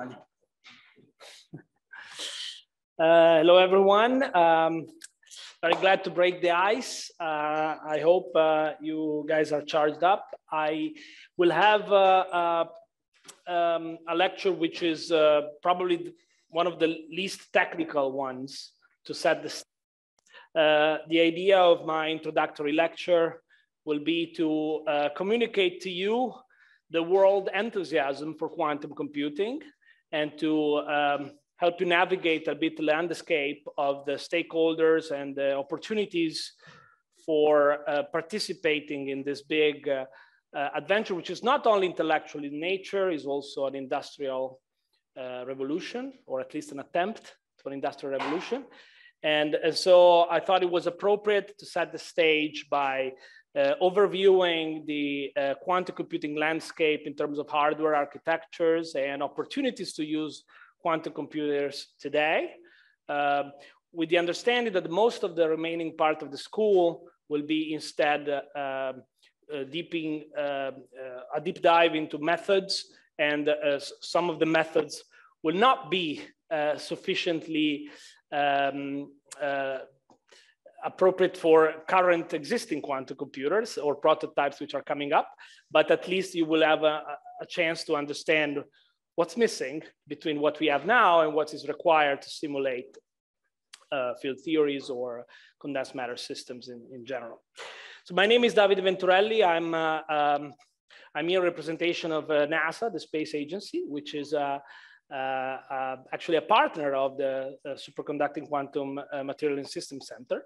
Uh, hello, everyone. Um, very glad to break the ice. Uh, I hope uh, you guys are charged up. I will have uh, uh, um, a lecture which is uh, probably one of the least technical ones to set the the idea of my introductory lecture will be to communicate to you the world enthusiasm for quantum computing and to um, help you navigate a bit the landscape of the stakeholders and the opportunities for uh, participating in this big uh, uh, adventure, which is not only intellectual in nature, is also an industrial uh, revolution, or at least an attempt to an industrial revolution. And, and so I thought it was appropriate to set the stage by uh, overviewing the uh, quantum computing landscape in terms of hardware architectures and opportunities to use quantum computers today, uh, with the understanding that most of the remaining part of the school will be instead uh, um, uh, deeping, uh, a deep dive into methods, and some of the methods will not be sufficiently um, appropriate for current existing quantum computers or prototypes which are coming up, but at least you will have a, a chance to understand what's missing between what we have now and what is required to simulate uh, field theories or condensed matter systems in, in general. So my name is Davide Venturelli. I'm, uh, um, I'm here in representation of uh, NASA, the space agency, which is uh, actually a partner of the Superconducting Quantum uh, Material and Systems Center,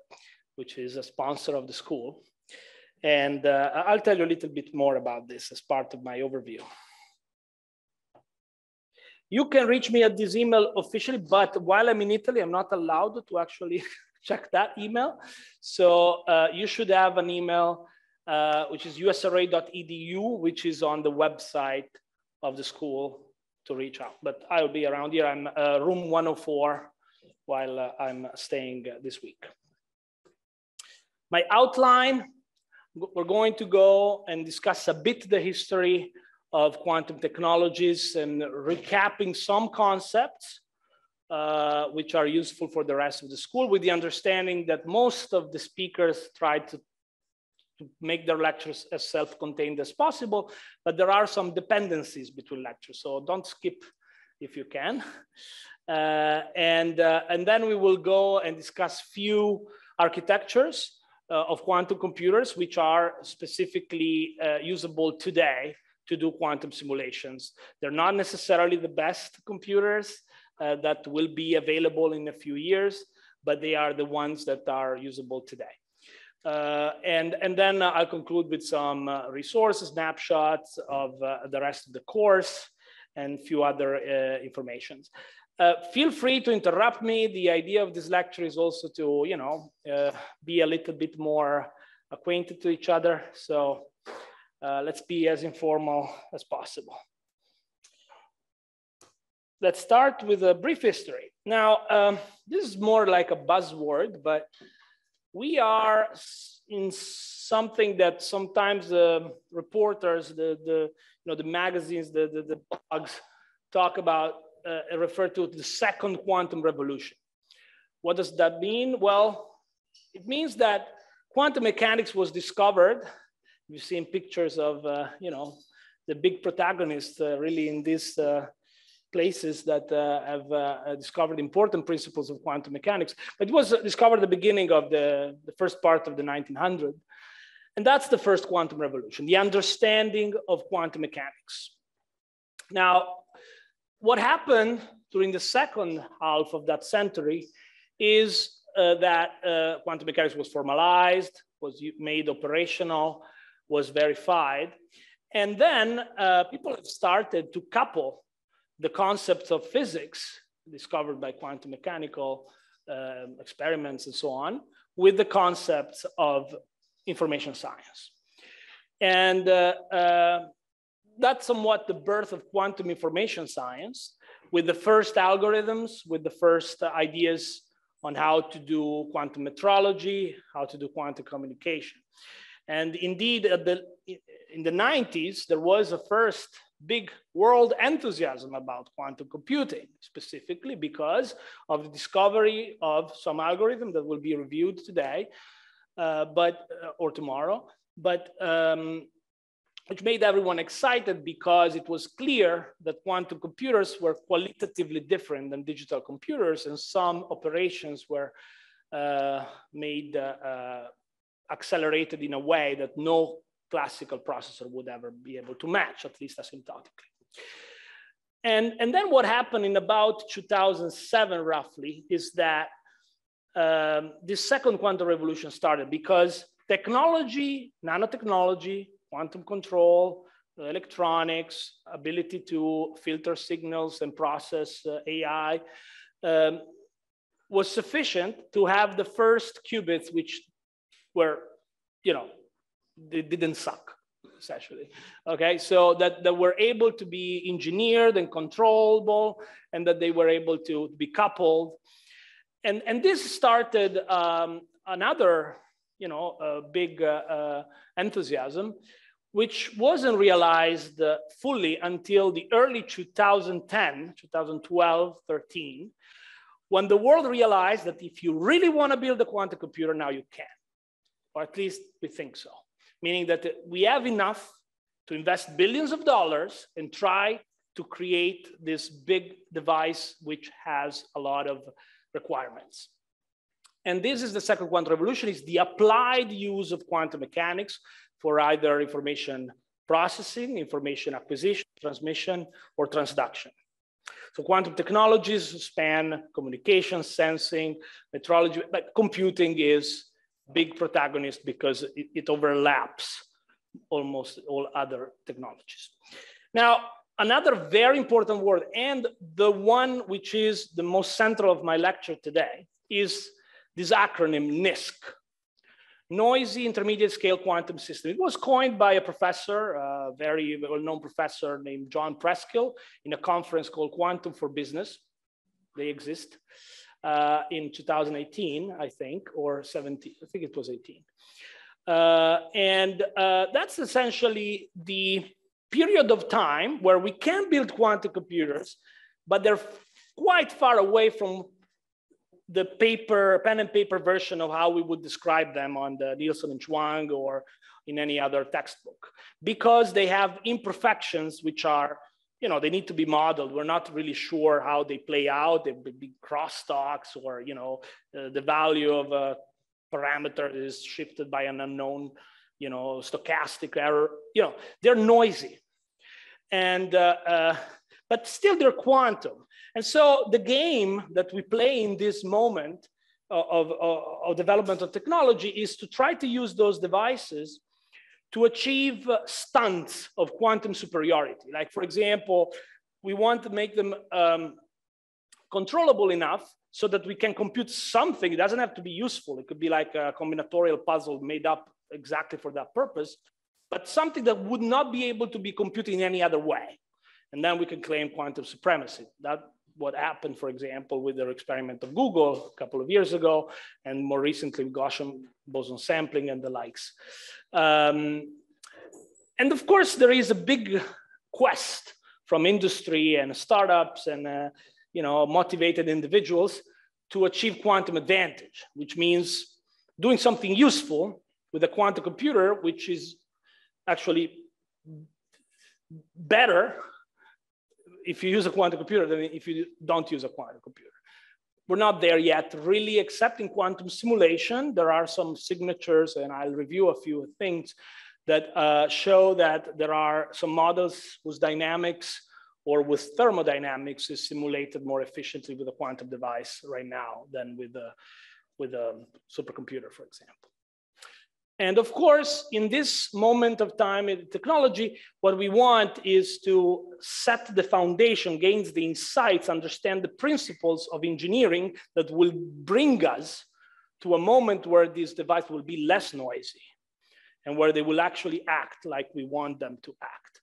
which is a sponsor of the school. And I'll tell you a little bit more about this as part of my overview. You can reach me at this email officially, but while I'm in Italy, I'm not allowed to actually check that email. So uh, you should have an email, uh, which is usra.edu, which is on the website of the school to reach out. But I'll be around here. I'm uh, room 104 while uh, I'm staying this week. My outline, we're going to go and discuss a bit the history of quantum technologies and recapping some concepts uh, which are useful for the rest of the school with the understanding that most of the speakers tried to to make their lectures as self-contained as possible, but there are some dependencies between lectures. So don't skip if you can. Uh, and, uh, and then we will go and discuss few architectures uh, of quantum computers, which are specifically uh, usable today to do quantum simulations. They're not necessarily the best computers uh, that will be available in a few years, but they are the ones that are usable today. Uh, and, and then uh, I'll conclude with some uh, resources, snapshots of uh, the rest of the course and a few other uh, informations. Uh, feel free to interrupt me. The idea of this lecture is also to, you know, be a little bit more acquainted to each other. So let's be as informal as possible. Let's start with a brief history. Now, um, this is more like a buzzword, but we are in something that sometimes the reporters, the, the, you know, the magazines, the, the, the blogs talk about, uh, refer to the second quantum revolution. What does that mean? Well, it means that quantum mechanics was discovered. You've seen pictures of, uh, you know, the big protagonists uh, really in this uh, places that uh, have uh, discovered important principles of quantum mechanics. But it was discovered at the beginning of the, the first part of the 1900s. And that's the first quantum revolution, the understanding of quantum mechanics. Now, what happened during the second half of that century is uh, that uh, quantum mechanics was formalized, was made operational, was verified. And then uh, people have started to couple the concepts of physics discovered by quantum mechanical uh, experiments and so on with the concepts of information science. And uh, uh, that's somewhat the birth of quantum information science with the first algorithms, with the first ideas on how to do quantum metrology, how to do quantum communication. And indeed, the, in the 90s, there was a first big world enthusiasm about quantum computing, specifically because of the discovery of some algorithm that will be reviewed today, uh, but uh, or tomorrow. But um, which made everyone excited because it was clear that quantum computers were qualitatively different than digital computers and some operations were uh, made uh, uh, accelerated in a way that no classical processor would ever be able to match, at least asymptotically. And, and then what happened in about 2007 roughly is that um, this second quantum revolution started because technology, nanotechnology, quantum control, electronics, ability to filter signals and process uh, AI, um, was sufficient to have the first qubits which were, you know, they didn't suck essentially. Okay, so that, that were able to be engineered and controllable and that they were able to be coupled. And, and this started um, another, you know, uh, big uh, uh, enthusiasm which wasn't realized uh, fully until the early 2010, 2012, 13, when the world realized that if you really want to build a quantum computer, now you can, or at least we think so. Meaning that we have enough to invest billions of dollars and try to create this big device which has a lot of requirements. And this is the second quantum revolution, is the applied use of quantum mechanics for either information processing, information acquisition, transmission, or transduction. So quantum technologies span communication, sensing, metrology, but computing is big protagonist because it, it overlaps almost all other technologies. Now, another very important word, and the one which is the most central of my lecture today, is this acronym NISQ, noisy intermediate scale quantum system. It was coined by a professor, a very well-known professor named John Preskill in a conference called Quantum for Business. They exist uh, in 2018, I think, or 17, I think it was 18. Uh, and uh, that's essentially the period of time where we can build quantum computers, but they're quite far away from the paper, pen and paper version of how we would describe them on the Nielsen and Chuang or in any other textbook, because they have imperfections which are, you know, they need to be modeled. We're not really sure how they play out. They be crosstalks or, you know, uh, the value of a parameter is shifted by an unknown, you know, stochastic error. You know, they're noisy. And, uh, uh, but still they're quantum. And so the game that we play in this moment of, of, of development of technology is to try to use those devices to achieve stunts of quantum superiority. Like for example, we want to make them um, controllable enough so that we can compute something. It doesn't have to be useful. It could be like a combinatorial puzzle made up exactly for that purpose, but something that would not be able to be computed in any other way. And then we can claim quantum supremacy. That what happened, for example, with their experiment of Google a couple of years ago, and more recently with Gaussian boson sampling and the likes. Um, and of course, there is a big quest from industry and startups and uh, you know motivated individuals to achieve quantum advantage, which means doing something useful with a quantum computer, which is actually better if you use a quantum computer than if you don't use a quantum computer. We're not there yet, really, except in quantum simulation. There are some signatures, and I'll review a few things that uh, show that there are some models whose dynamics or with thermodynamics is simulated more efficiently with a quantum device right now than with a, with a supercomputer, for example. And of course, in this moment of time in technology, what we want is to set the foundation, gain the insights, understand the principles of engineering that will bring us to a moment where this device will be less noisy and where they will actually act like we want them to act.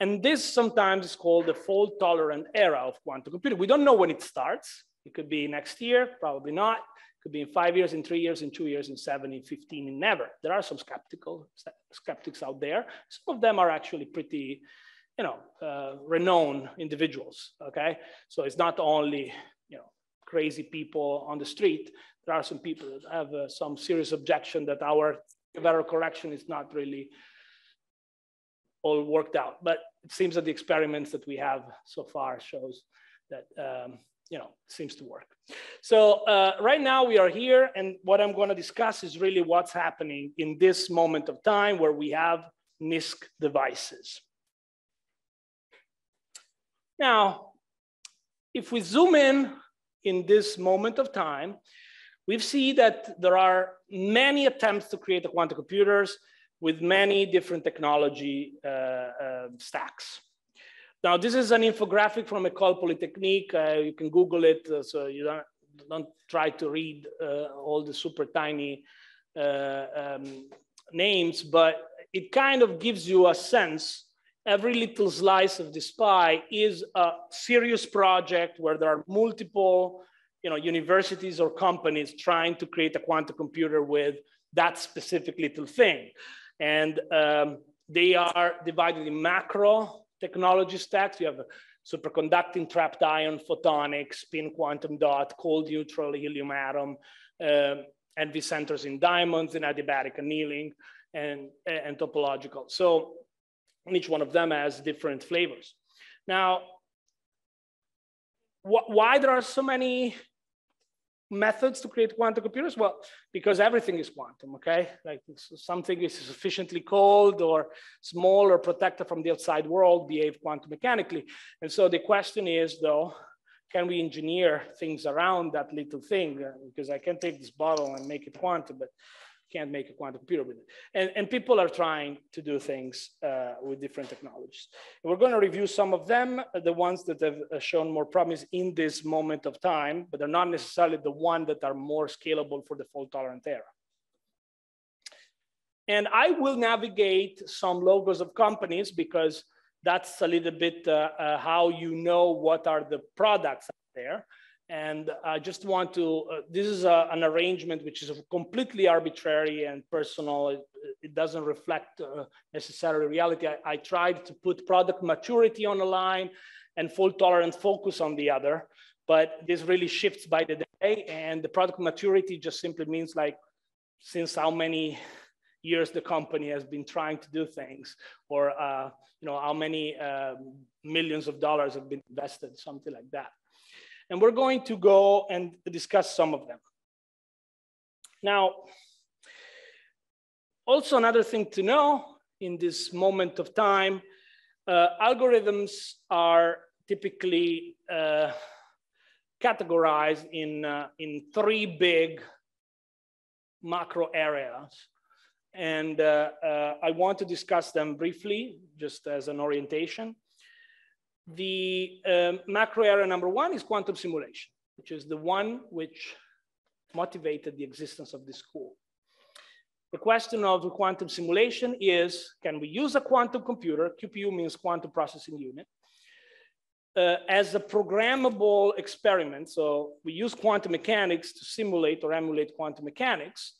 And this sometimes is called the fault tolerant era of quantum computing. We don't know when it starts. It could be next year, probably not could be in five years, in three years, in two years, in seven, in 15, in never. There are some skeptical skeptics out there. Some of them are actually pretty, you know, uh, renowned individuals, okay? So it's not only, you know, crazy people on the street. There are some people that have uh, some serious objection that our error correction is not really all worked out. But it seems that the experiments that we have so far shows that um, you know seems to work. So uh, right now we are here, and what I'm going to discuss is really what's happening in this moment of time where we have NISQ devices. Now, if we zoom in in this moment of time, we see that there are many attempts to create the quantum computers with many different technology uh, uh, stacks. Now, this is an infographic from École Polytechnique. Uh, you can Google it, uh, so you don't, don't try to read uh, all the super tiny uh, um, names, but it kind of gives you a sense. Every little slice of this pie is a serious project where there are multiple you know, universities or companies trying to create a quantum computer with that specific little thing. And um, they are divided in macro technology stacks. You have superconducting trapped ion, photonics, spin quantum dot, cold neutral helium atom, um, NV centers in diamonds, and adiabatic annealing, and, and topological. So each one of them has different flavors. Now, wh why there are so many methods to create quantum computers? Well, because everything is quantum, okay? Like something is sufficiently cold or small or protected from the outside world behave quantum mechanically. And so the question is though, can we engineer things around that little thing? Uh, because I can take this bottle and make it quantum, but can't make a quantum computer with it. And, and people are trying to do things uh, with different technologies. And we're going to review some of them, the ones that have uh, shown more promise in this moment of time, but they're not necessarily the one that are more scalable for the fault tolerant era. And I will navigate some logos of companies because that's a little bit uh, uh, how you know what are the products out there. And I just want to, uh, this is a, an arrangement which is completely arbitrary and personal. It, it doesn't reflect uh, necessarily reality. I, I, tried to put product maturity on the line and fault tolerant focus on the other, but this really shifts by the day. And the product maturity just simply means like, since how many years the company has been trying to do things, or uh, you know how many um, millions of dollars have been invested, something like that. And we're going to go and discuss some of them. Now, also another thing to know in this moment of time, uh, algorithms are typically uh, categorized in, uh, in three big macro areas. And uh, uh, I want to discuss them briefly, just as an orientation. The um, macro area number one is quantum simulation, which is the one which motivated the existence of this school. The question of the quantum simulation is, can we use a quantum computer, QPU means quantum processing unit, uh, as a programmable experiment. So we use quantum mechanics to simulate or emulate quantum mechanics.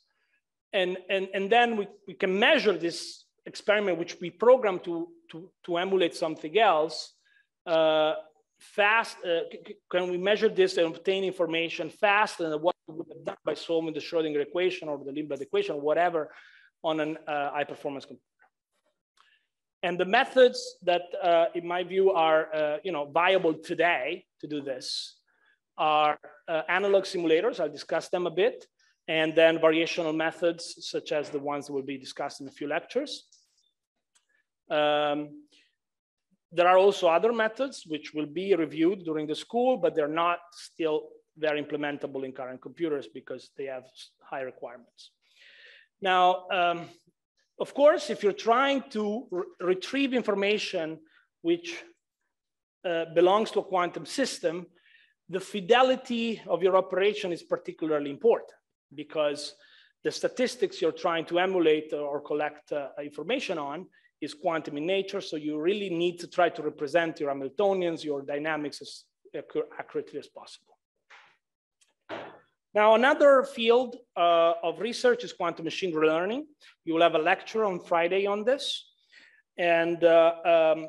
And, and, and then we, we can measure this experiment, which we program to, to, to emulate something else uh, fast, uh, can we measure this and obtain information fast than what we would have done by solving the Schrodinger equation or the Lindblad equation whatever on an uh, high performance computer. And the methods that, uh, in my view, are uh, you know, viable today to do this are uh, analog simulators. I'll discuss them a bit. And then variational methods, such as the ones that will be discussed in a few lectures. Um, there are also other methods which will be reviewed during the school, but they're not still very implementable in current computers because they have high requirements. Now, um, of course, if you're trying to re retrieve information which uh, belongs to a quantum system, the fidelity of your operation is particularly important because the statistics you're trying to emulate or collect uh, information on is quantum in nature. So you really need to try to represent your Hamiltonians, your dynamics as accurately as possible. Now, another field uh, of research is quantum machine learning. You will have a lecture on Friday on this. And uh, um,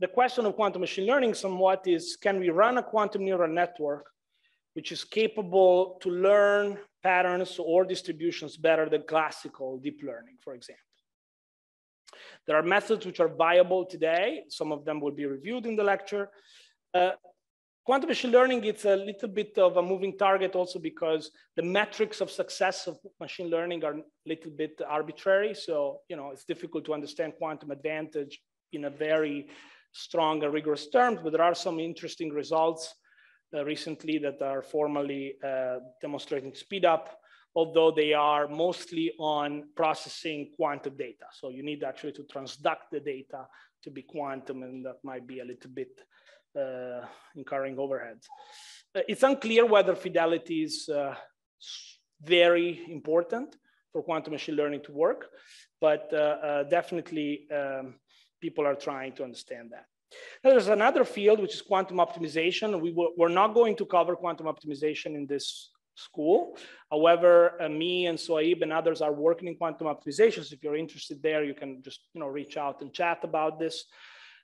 the question of quantum machine learning somewhat is, can we run a quantum neural network which is capable to learn patterns or distributions better than classical deep learning, for example? There are methods which are viable today. Some of them will be reviewed in the lecture. Uh, quantum machine learning, it's a little bit of a moving target also because the metrics of success of machine learning are a little bit arbitrary. So, you know, it's difficult to understand quantum advantage in a very strong and rigorous terms, but there are some interesting results uh, recently that are formally uh, demonstrating speed up, although they are mostly on processing quantum data. So you need actually to transduct the data to be quantum, and that might be a little bit uh, incurring overheads. Uh, it's unclear whether fidelity is uh, very important for quantum machine learning to work, but uh, definitely um, people are trying to understand that. Now, there's another field, which is quantum optimization. We we're not going to cover quantum optimization in this school. However, uh, me and Sohaib and others are working in quantum optimizations. If you're interested there, you can just you know, reach out and chat about this.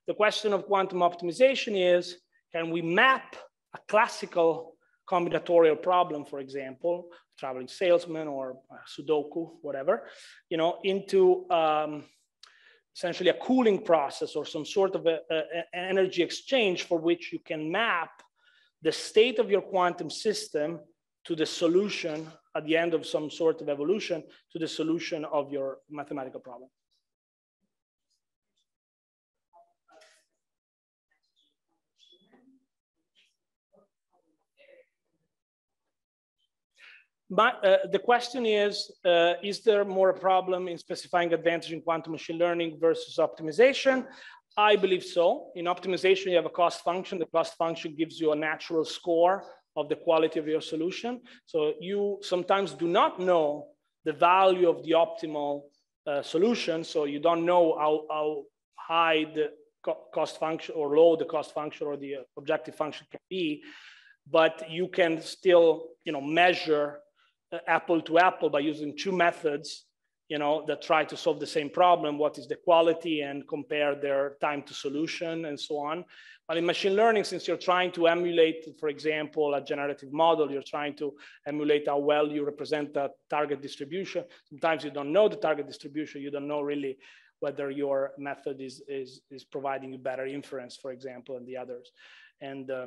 The question of quantum optimization is, can we map a classical combinatorial problem, for example, traveling salesman or Sudoku, whatever, you know, into um, essentially a cooling process or some sort of an energy exchange for which you can map the state of your quantum system to the solution at the end of some sort of evolution to the solution of your mathematical problem. But uh, the question is, uh, is there more a problem in specifying advantage in quantum machine learning versus optimization? I believe so. In optimization, you have a cost function. The cost function gives you a natural score of the quality of your solution. So you sometimes do not know the value of the optimal uh, solution. So you don't know how, how high the co cost function or low the cost function or the objective function can be, but you can still you know, measure uh, apple to apple by using two methods you know, that try to solve the same problem. What is the quality and compare their time to solution and so on. But in machine learning, since you're trying to emulate, for example, a generative model, you're trying to emulate how well you represent the target distribution. Sometimes you don't know the target distribution. You don't know really whether your method is, is, is providing you better inference, for example, than the others. And uh,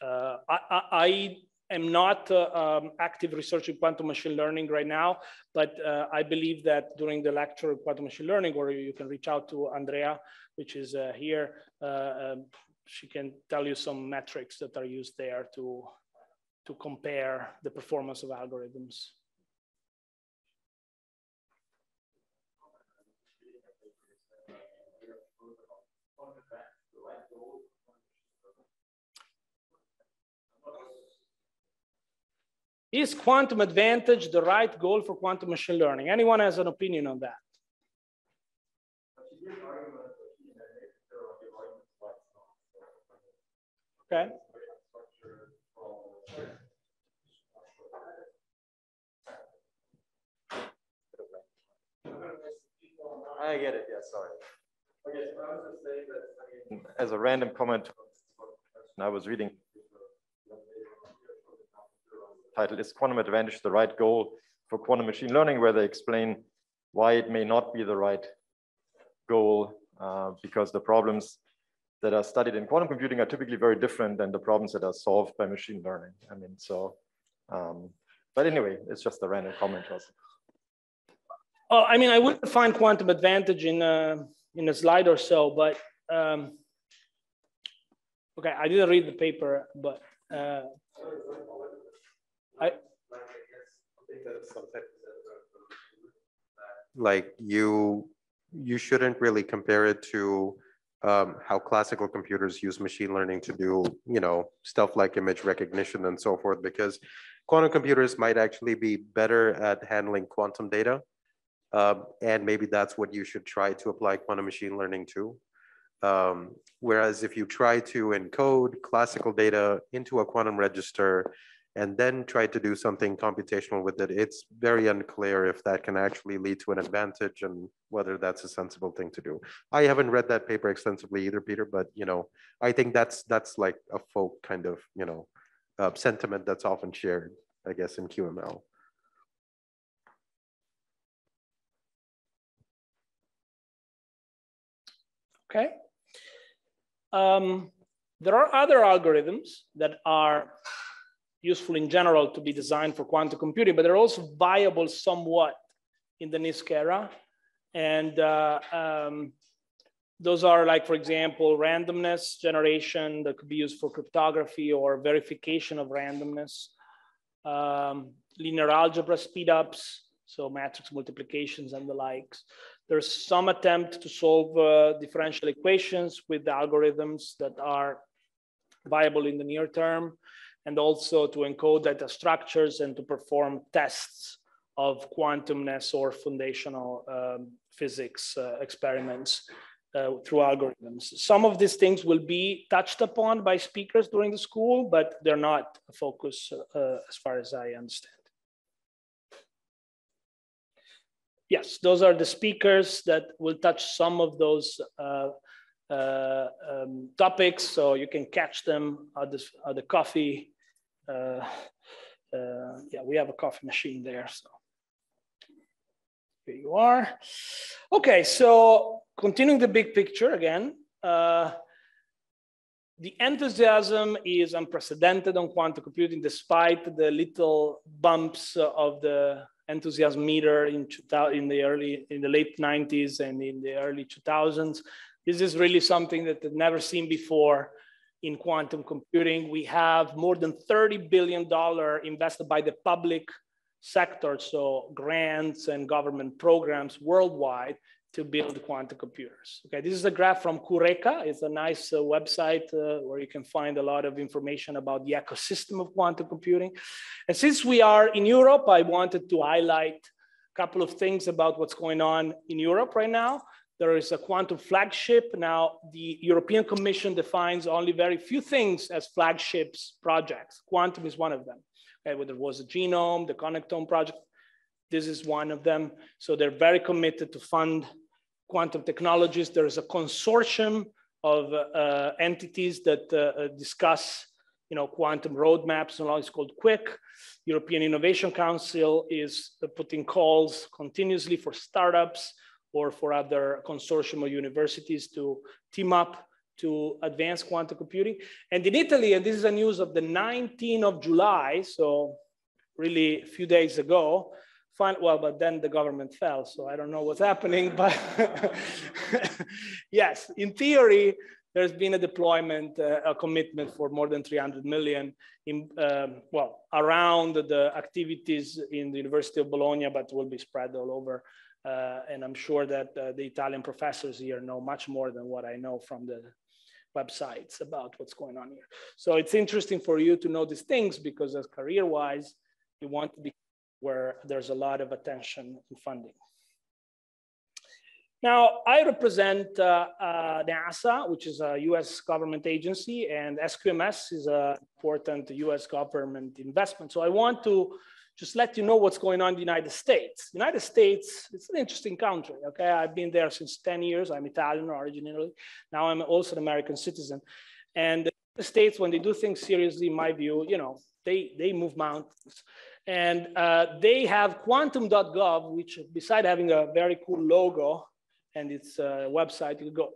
uh, I, I, am not uh, um, active quantum machine learning right now, but uh, I believe that during the lecture of quantum machine learning, or you can reach out to Andrea, which is uh, here, uh, um, she can tell you some metrics that are used there to, to compare the performance of algorithms. Is quantum advantage the right goal for quantum machine learning? Anyone has an opinion on that? Okay. I get it, yeah, sorry. Okay, so I was just saying that as a random comment, I was reading title is Quantum Advantage the right goal for quantum machine learning, where they explain why it may not be the right goal uh, because the problems that are studied in quantum computing are typically very different than the problems that are solved by machine learning. I mean, so, um, but anyway, it's just a random comment also. Oh, I mean, I would find quantum advantage in a, in a slide or so, but um, okay, I didn't read the paper, but uh, I like you you shouldn't really compare it to um, how classical computers use machine learning to do you know stuff like image recognition and so forth because quantum computers might actually be better at handling quantum data um, and maybe that's what you should try to apply quantum machine learning to. Um, whereas if you try to encode classical data into a quantum register and then try to do something computational with it, it's very unclear if that can actually lead to an advantage and whether that's a sensible thing to do. I haven't read that paper extensively either, Peter, but you know, I think that's that's like a folk kind of you know uh, sentiment that's often shared, I guess, in QML. Okay. Um, there are other algorithms that are useful in general to be designed for quantum computing, but they're also viable somewhat in the NISQ era. And uh, um, those are like, for example, randomness generation that could be used for cryptography or verification of randomness, um, linear algebra speedups, so matrix multiplications and the likes. There's some attempt to solve uh, differential equations with the algorithms that are viable in the near term, and also to encode data structures and to perform tests of quantumness or foundational um, physics uh, experiments uh, through algorithms. Some of these things will be touched upon by speakers during the school, but they're not a focus uh, as far as I understand. Yes, those are the speakers that will touch some of those uh, uh, um, topics, so you can catch them at at the coffee. Uh, uh, yeah, we have a coffee machine there, so here you are. Okay, so continuing the big picture again, uh, the enthusiasm is unprecedented on quantum computing despite the little bumps of the enthusiasm meter in, in the early, in the late 90s and in the early 2000s. This is really something that I've never seen before in quantum computing. We have more than $30 billion invested by the public sector, so grants and government programs worldwide to build quantum computers. Okay, this is a graph from Qureca. It's a nice uh, website uh, where you can find a lot of information about the ecosystem of quantum computing. And since we are in Europe, I wanted to highlight a couple of things about what's going on in Europe right now. There is a quantum flagship. Now, the European Commission defines only very few things as flagships projects. Quantum is one of them. Okay, whether it was the genome, the connectome project, this is one of them. So they're very committed to fund quantum technologies. There is a consortium of uh, entities that uh, uh discuss you know, quantum roadmaps and all. It's called QUIC. European Innovation Council is putting calls continuously for startups or for other consortium of universities to team up to advance quantum computing. And in Italy, and this is a news of the 19th of July, so really a few days ago, Fine, well, but then the government fell, so I don't know what's happening. But yes, in theory, there's been a deployment, uh, a commitment for more than 300 million in, um, well, around the activities in the University of Bologna, but will be spread all over. Uh, and I'm sure that uh, the Italian professors here know much more than what I know from the websites about what's going on here. So it's interesting for you to know these things because as career-wise, you want to be where there's a lot of attention and funding. Now, I represent uh, uh, NASA, which is a US government agency, and SQMS is an important US government investment. So I want to just let you know what's going on in the United States. United States, it's an interesting country, okay? I've been there since 10 years. I'm Italian originally. Now I'm also an American citizen. And the States, when they do things seriously, in my view, you know, they, they move mountains. And uh, they have quantum.gov, which beside having a very cool logo and its uh, website, you go,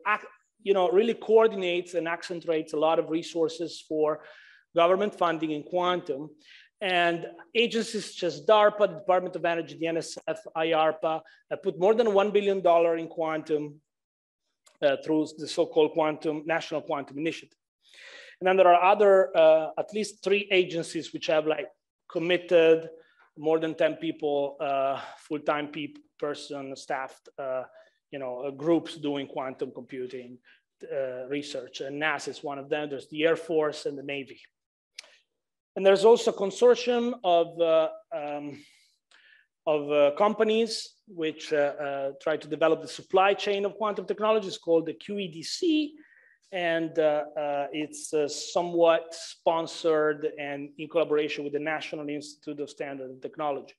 you know, really coordinates and accentuates a lot of resources for government funding in quantum. And agencies such as DARPA, the Department of Energy, the NSF, IARPA, have put more than $1 billion in quantum uh, through the so-called quantum National Quantum Initiative. And then there are other, uh, at least three agencies which have like committed, more than 10 people, uh, full-time person, staffed, uh, you know, uh, groups doing quantum computing uh, research. And NASA is one of them. There's the Air Force and the Navy. And there's also a consortium of, uh, um, of uh, companies which try to develop the supply chain of quantum technologies called the QEDC. and uh, uh, it's uh, somewhat sponsored and in collaboration with the National Institute of Standard and Technology.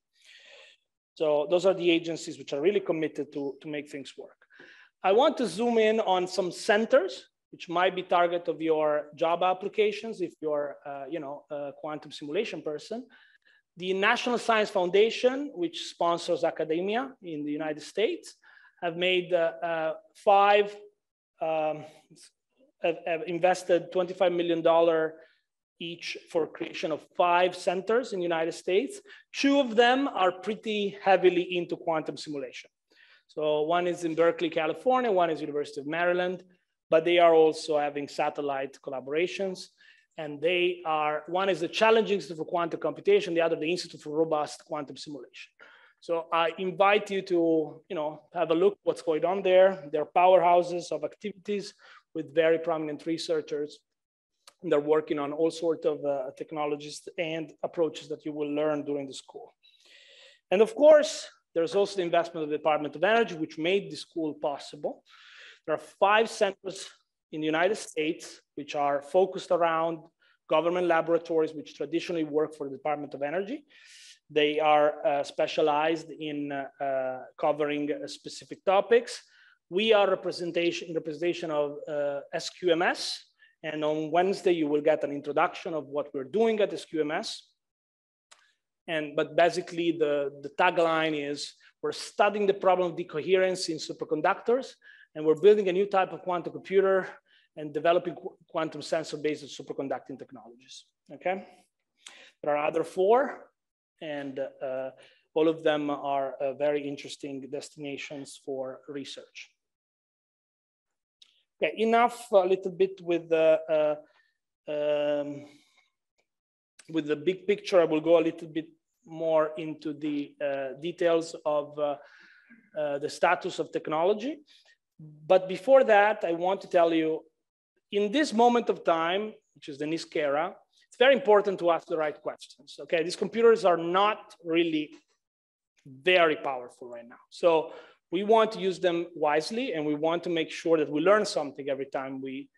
So those are the agencies which are really committed to, to make things work. I want to zoom in on some centers which might be target of your job applications if you're, uh, you know, a quantum simulation person. The National Science Foundation, which sponsors academia in the United States, have made uh, uh, five, um, have, have, invested $25 million each for creation of five centers in the United States. Two of them are pretty heavily into quantum simulation. So one is in Berkeley, California, one is University of Maryland, but they are also having satellite collaborations. And they are, one is the Challenging Institute for Quantum Computation, the other the Institute for Robust Quantum Simulation. So I invite you to, you know, have a look what's going on there. They're powerhouses of activities with very prominent researchers. And they're working on all sorts of uh, technologies and approaches that you will learn during the school. And of course, there's also the investment of the Department of Energy, which made the school possible. There are five centers in the United States which are focused around government laboratories which traditionally work for the Department of Energy. They are uh, specialized in uh, uh, covering specific topics. We are representation, representation of uh, SQMS, and on Wednesday you will get an introduction of what we're doing at SQMS. And, but basically the, the tagline is we're studying the problem of decoherence in superconductors and we're building a new type of quantum computer and developing qu quantum sensor-based superconducting technologies, okay? There are other four, and uh, all of them are uh, very interesting destinations for research. Okay, enough a little bit with the, uh, um, with the big picture. I will go a little bit more into the uh, details of uh, uh, the status of technology. But before that, I want to tell you, in this moment of time, which is the NISQ era, it's very important to ask the right questions. Okay, these computers are not really very powerful right now. So we want to use them wisely, and we want to make sure that we learn something every time we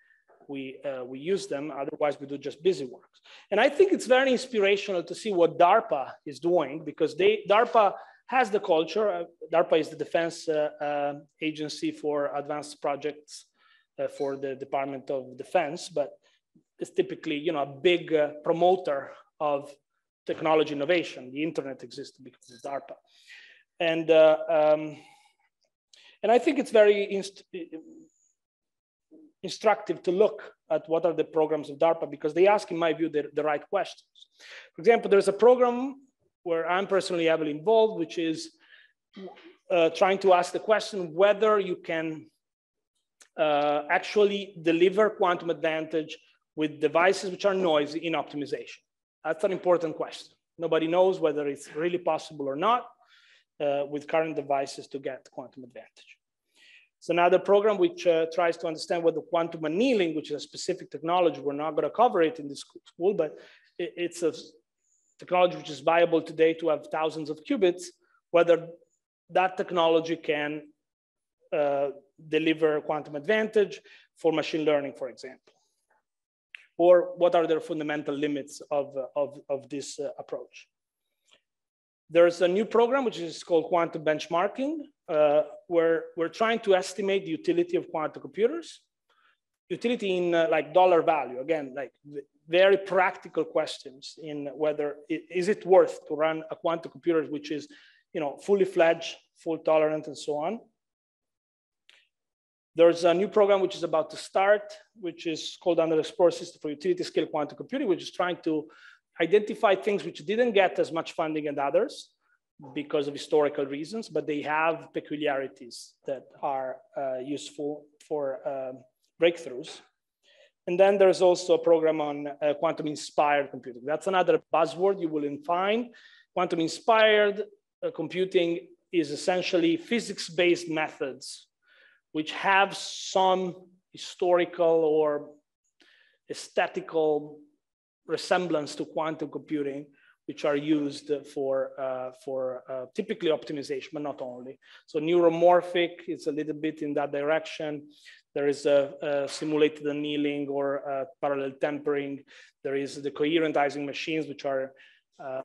we uh, we use them. Otherwise, we do just busy work. And I think it's very inspirational to see what DARPA is doing because they DARPA has the culture. Uh, DARPA is the defense uh, uh, agency for advanced projects for the Department of Defense, but it's typically you know, a big promoter of technology innovation. The internet exists because of DARPA. And, um, and I think it's very inst instructive to look at what are the programs of DARPA because they ask, in my view, the, the right questions. For example, there's a program where I'm personally heavily involved, which is uh, trying to ask the question whether you can uh, actually deliver quantum advantage with devices which are noisy in optimization. That's an important question. Nobody knows whether it's really possible or not uh, with current devices to get quantum advantage. It's another program which uh, tries to understand whether quantum annealing, which is a specific technology, we're not going to cover it in this school, but it, it's a technology which is viable today to have thousands of qubits, whether that technology can uh, deliver quantum advantage for machine learning, for example. Or what are the fundamental limits of, uh, of, of this uh, approach? There's a new program which is called quantum benchmarking, uh, where we're trying to estimate the utility of quantum computers. Utility in uh, like dollar value, again, like very practical questions in whether it, is it worth to run a quantum computer which is you know fully fledged fault tolerant and so on? There's a new program which is about to start which is called under explorer system for utility scale quantum computing which is trying to identify things which didn't get as much funding as others because of historical reasons but they have peculiarities that are uh, useful for uh, breakthroughs and then there's also a program on uh, quantum inspired computing. That's another buzzword you will find. Quantum inspired uh, computing is essentially physics-based methods which have some historical or aesthetical resemblance to quantum computing, which are used for, uh, for uh, typically optimization, but not only. So neuromorphic is a little bit in that direction. There is a, a simulated annealing or parallel tempering. There is the coherent Ising machines, which are uh,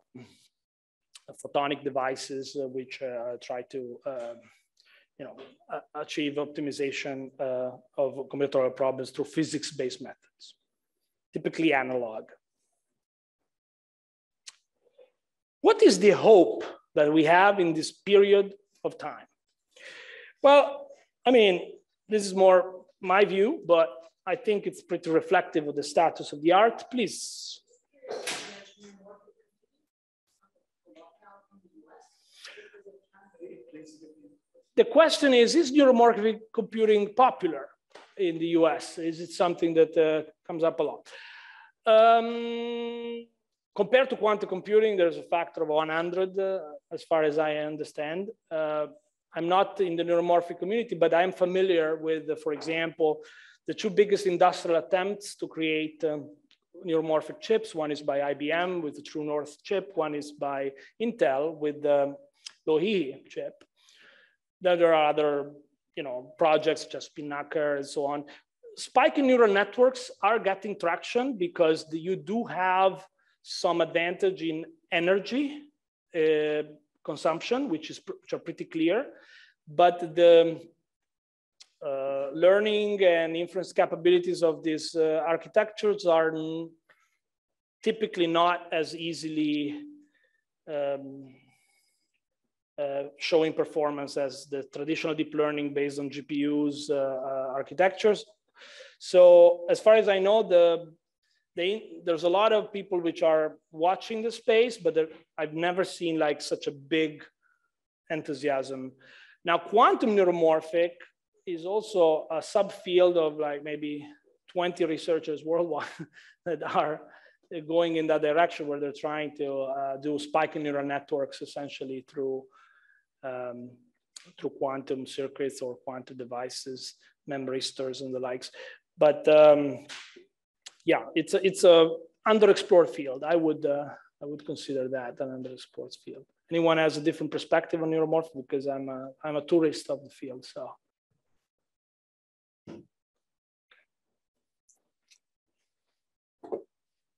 photonic devices uh, which uh, try to you know, achieve optimization of combinatorial problems through physics-based methods, typically analog. What is the hope that we have in this period of time? Well, I mean, this is more my view, but I think it's pretty reflective of the status of the art. Please. The question is, is neuromorphic computing popular in the US? Is it something that uh, comes up a lot? Um, compared to quantum computing, there's a factor of 100, uh, as far as I understand. Uh, I'm not in the neuromorphic community, but I'm familiar with, uh, for example, the two biggest industrial attempts to create um, neuromorphic chips. One is by IBM with the TrueNorth chip. One is by Intel with the Loihi chip. Then there are other you know, projects such as Spinnaker and so on. Spiking neural networks are getting traction because the, you do have some advantage in energy uh, consumption, which is which are pretty clear, but the uh, learning and inference capabilities of these uh, architectures are typically not as easily um, uh, showing performance as the traditional deep learning based on GPUs uh, uh, architectures. So as far as I know, the, they, there's a lot of people which are watching the space, but I've never seen like such a big enthusiasm. Now, quantum neuromorphic is also a subfield of like maybe 20 researchers worldwide that are going in that direction where they're trying to uh, do spiking neural networks essentially through um, through quantum circuits or quantum devices, memristors and the likes. But um, yeah, it's a, it's a underexplored field. I would uh, I would consider that an underexplored field. Anyone has a different perspective on neuromorphic because I'm a, I'm a tourist of the field, so.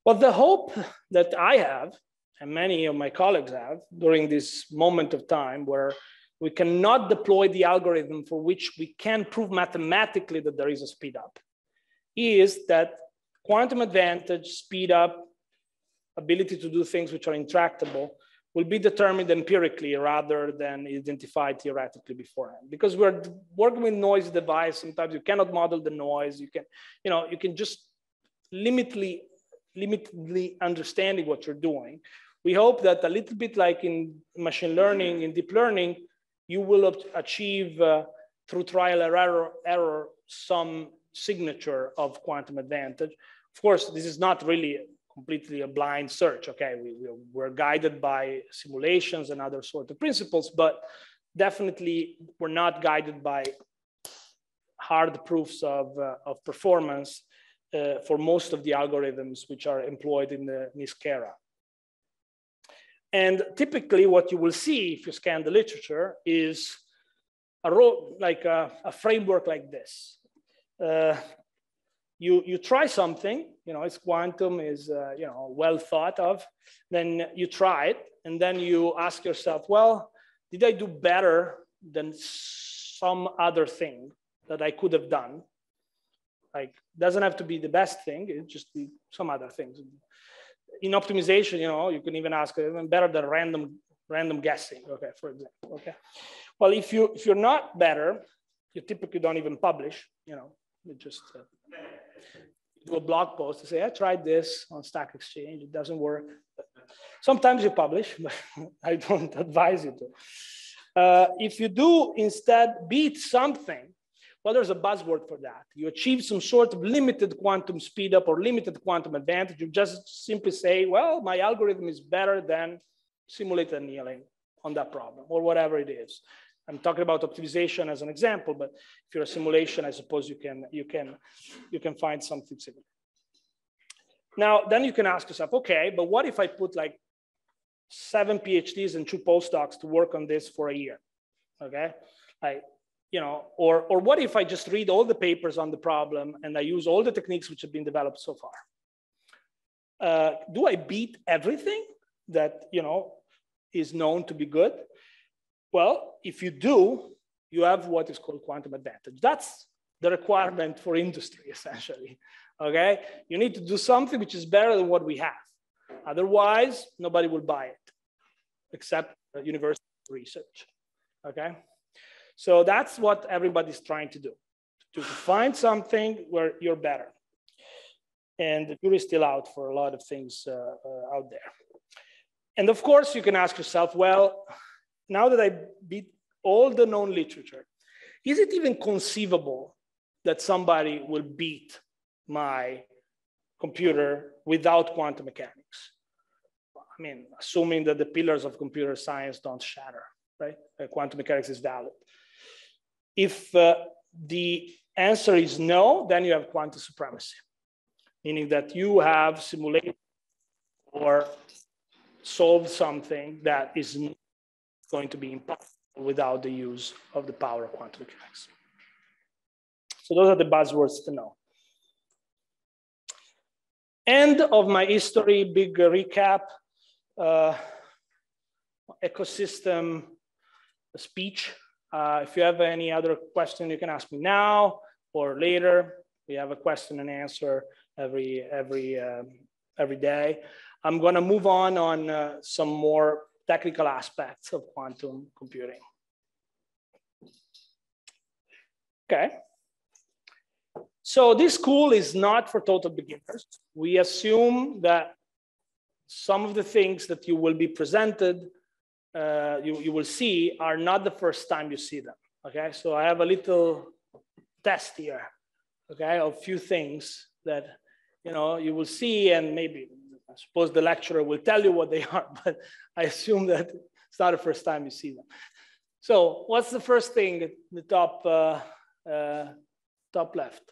But the hope that I have, and many of my colleagues have, during this moment of time where we cannot deploy the algorithm for which we can prove mathematically that there is a speed up, is that quantum advantage, speed up, ability to do things which are intractable will be determined empirically rather than identified theoretically beforehand. Because we're working with noisy device, sometimes you cannot model the noise. You can, you know, you can just limitedly, limitedly understanding what you're doing. We hope that a little bit like in machine learning, in deep learning, you will achieve uh, through trial and error, error some signature of quantum advantage. Of course, this is not really completely a blind search. Okay, we, we're guided by simulations and other sort of principles, but definitely we're not guided by hard proofs of, uh, of performance uh, for most of the algorithms which are employed in the NISQ era. And typically what you will see if you scan the literature is a row, like a, a framework like this. Uh, you, you try something, you know, it's quantum is, uh, you know, well thought of, then you try it, and then you ask yourself, well, did I do better than some other thing that I could have done? Like, doesn't have to be the best thing, it just be some other things. In optimization, you know, you can even ask even better than random random guessing, okay, for example, okay. Well, if, you, if you're not better, you typically don't even publish, you know, just uh, do a blog post to say, I tried this on Stack Exchange, it doesn't work. Sometimes you publish, but I don't advise you to. Uh, if you do instead beat something, well, there's a buzzword for that. You achieve some sort of limited quantum speed up or limited quantum advantage. You just simply say, well, my algorithm is better than simulated annealing on that problem or whatever it is. I'm talking about optimization as an example, but if you're a simulation, I suppose you can, you can, you can find something similar. Now, then you can ask yourself, okay, but what if I put like seven PhDs and two postdocs to work on this for a year. Okay, I, you know, or or what if I just read all the papers on the problem and I use all the techniques which have been developed so far? Uh, do I beat everything that you know is known to be good? Well, if you do, you have what is called quantum advantage. That's the requirement for industry, essentially. Okay, you need to do something which is better than what we have. Otherwise, nobody will buy it, except university research. Okay, so that's what everybody's trying to do, to find something where you're better. And the jury's still out for a lot of things uh, uh, out there. And of course, you can ask yourself, well, now that I beat all the known literature, is it even conceivable that somebody will beat my computer without quantum mechanics? I mean, assuming that the pillars of computer science don't shatter, right? Uh, quantum mechanics is valid. If uh, the answer is no, then you have quantum supremacy, meaning that you have simulated or solved something that is going to be impossible without the use of the power of quantum mechanics. So those are the buzzwords to know. End of my history, big recap, uh, ecosystem speech. Uh, if you have any other question, you can ask me now or later. We have a question and answer every every um, every day. I'm going to move on on uh, some more technical aspects of quantum computing. Okay. So this school is not for total beginners. We assume that some of the things that you will be presented uh, you, you will see are not the first time you see them. Okay, so I have a little test here, okay, of few things that you know you will see, and maybe I suppose the lecturer will tell you what they are, but I assume that it's not the first time you see them. So what's the first thing the top uh, uh, top left?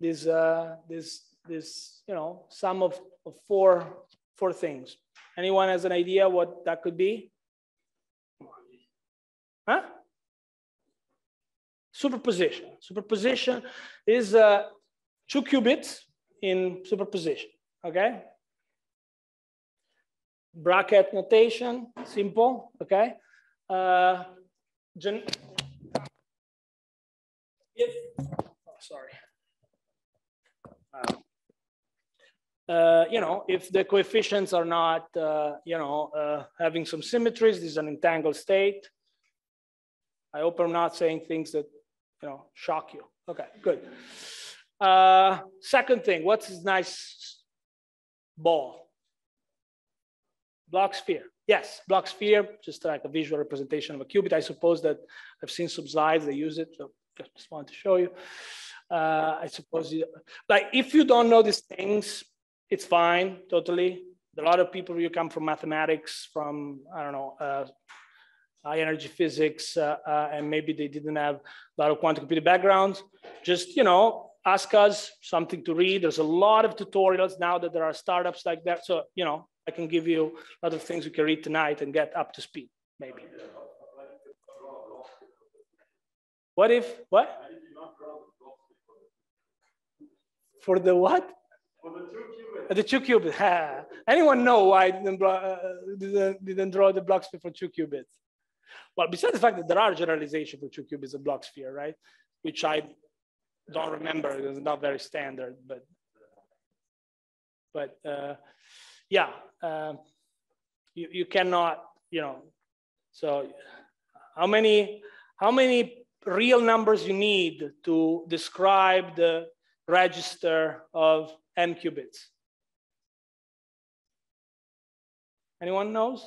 This uh, this this you know sum of, of four four things. Anyone has an idea what that could be? Huh? Superposition. Superposition is uh, two qubits in superposition, okay? Bra-ket notation, simple, okay? Uh, if, oh, sorry. Uh, uh, you know, if the coefficients are not, uh, you know, uh, having some symmetries, this is an entangled state. I hope I'm not saying things that, you know, shock you. Okay, good. Uh, second thing, what's this nice ball? Bloch sphere. Yes, Bloch sphere, just like a visual representation of a qubit. I suppose that I've seen some slides, they use it, so just wanted to show you. Uh, I suppose, you, like if you don't know these things, it's fine, totally. A lot of people you come from mathematics, from, I don't know, uh, high energy physics, uh, uh, and maybe they didn't have a lot of quantum computing backgrounds. Just, you know, ask us something to read. There's a lot of tutorials now that there are startups like that. So, you know, I can give you a lot of things you can read tonight and get up to speed, maybe. What if, what? For the what? For the two qubits. the two qubits. Anyone know why I didn't, uh, didn't, didn't, draw the Bloch sphere for two qubits? Well, besides the fact that there are generalizations for two qubits of Bloch sphere, right? Which I don't remember. It's not very standard, but but uh, yeah, uh, you you cannot, you know. So how many how many real numbers you need to describe the register of n qubits? Anyone knows?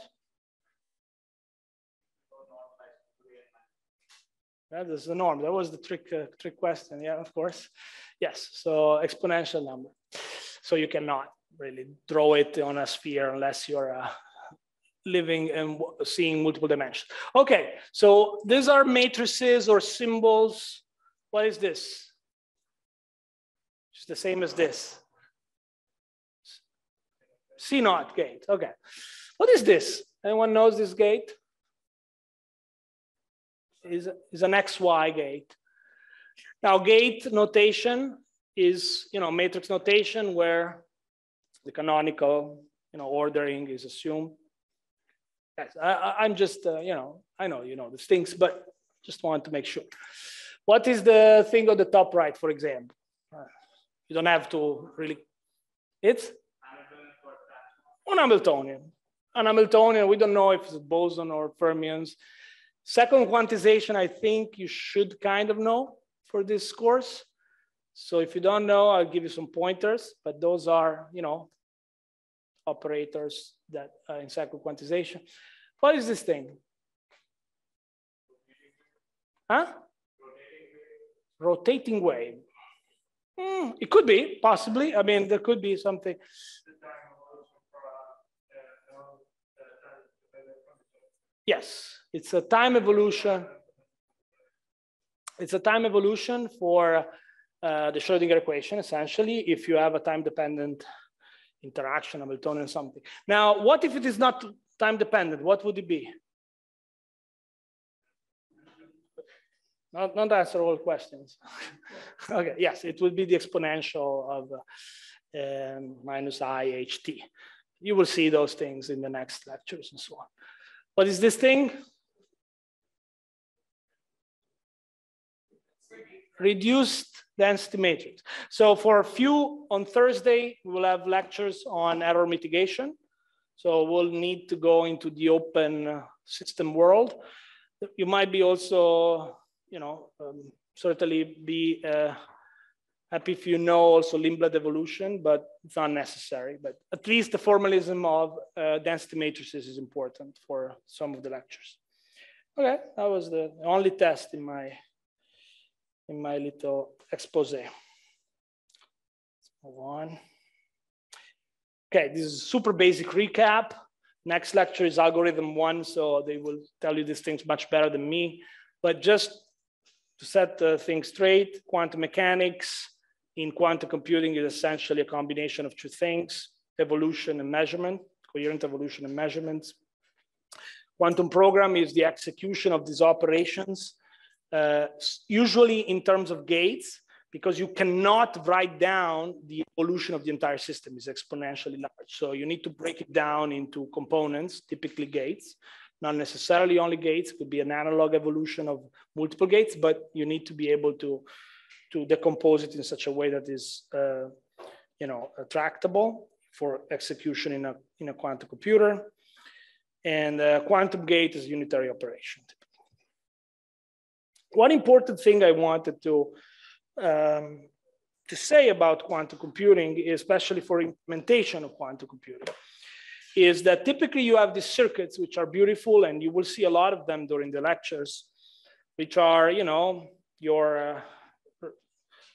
That is the norm. That was the trick, uh, trick question. Yeah, of course. Yes, so exponential number. So you cannot really draw it on a sphere unless you're uh, living and seeing multiple dimensions. Okay, so these are matrices or symbols. What is this? It's the same as this. CNOT gate, okay. What is this? Anyone knows this gate? Is, is an XY gate. Now gate notation is, you know, matrix notation where the canonical, you know, ordering is assumed. Yes, I, am just, uh, you know, I know you know the things, but just want to make sure. What is the thing on the top right, for example? Uh, you don't have to really, it's? Un Hamiltonian. An Hamiltonian, we don't know if it's boson or fermions. Second quantization, I think you should kind of know for this course. So if you don't know, I'll give you some pointers, but those are, you know, operators that uh, in second quantization. What is this thing? Huh? Rotating wave. Mm, it could be, possibly. I mean, there could be something. Yes, it's a time evolution. It's a time evolution for uh, the Schrodinger equation, essentially, if you have a time-dependent interaction, Hamiltonian something. Now, what if it is not time-dependent? What would it be? Not, not answer all questions. okay, yes, it would be the exponential of uh, um, minus i h t. You will see those things in the next lectures and so on. What is this thing? Reduced density matrix. So for a few on Thursday, we will have lectures on error mitigation. So we'll need to go into the open system world. You might be also you know, um, certainly be uh, happy if you know also Lindblad evolution, but it's not necessary. But at least the formalism of uh, density matrices is important for some of the lectures. Okay, that was the only test in my in my little expose. Let's move on. Okay, this is super basic recap. Next lecture is algorithm one, so they will tell you these things much better than me. But just to set uh, things straight, quantum mechanics in quantum computing is essentially a combination of two things, evolution and measurement, coherent evolution and measurements. Quantum program is the execution of these operations, uh, usually in terms of gates, because you cannot write down the evolution of the entire system is exponentially large. So you need to break it down into components, typically gates not necessarily only gates, could be an analog evolution of multiple gates, but you need to be able to, to decompose it in such a way that is, uh, you know, tractable for execution in a, in a quantum computer. And a quantum gate is unitary operation. One important thing I wanted to, um, to say about quantum computing, especially for implementation of quantum computing, is that typically you have these circuits which are beautiful and you will see a lot of them during the lectures, which are, you know, your, uh,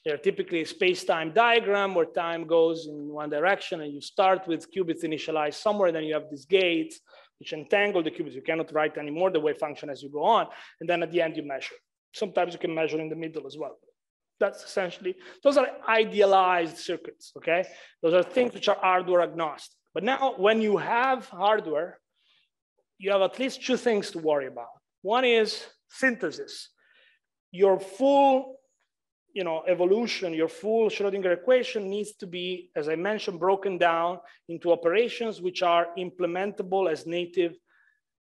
they're typically a space-time diagram where time goes in one direction and you start with qubits initialized somewhere, then you have these gates which entangle the qubits. You cannot write anymore the wave function as you go on. And then at the end you measure. Sometimes you can measure in the middle as well. That's essentially, those are idealized circuits, okay? Those are things which are hardware agnostic. But now when you have hardware, you have at least two things to worry about. One is synthesis. Your full you know, evolution, your full Schrodinger equation needs to be, as I mentioned, broken down into operations which are implementable as native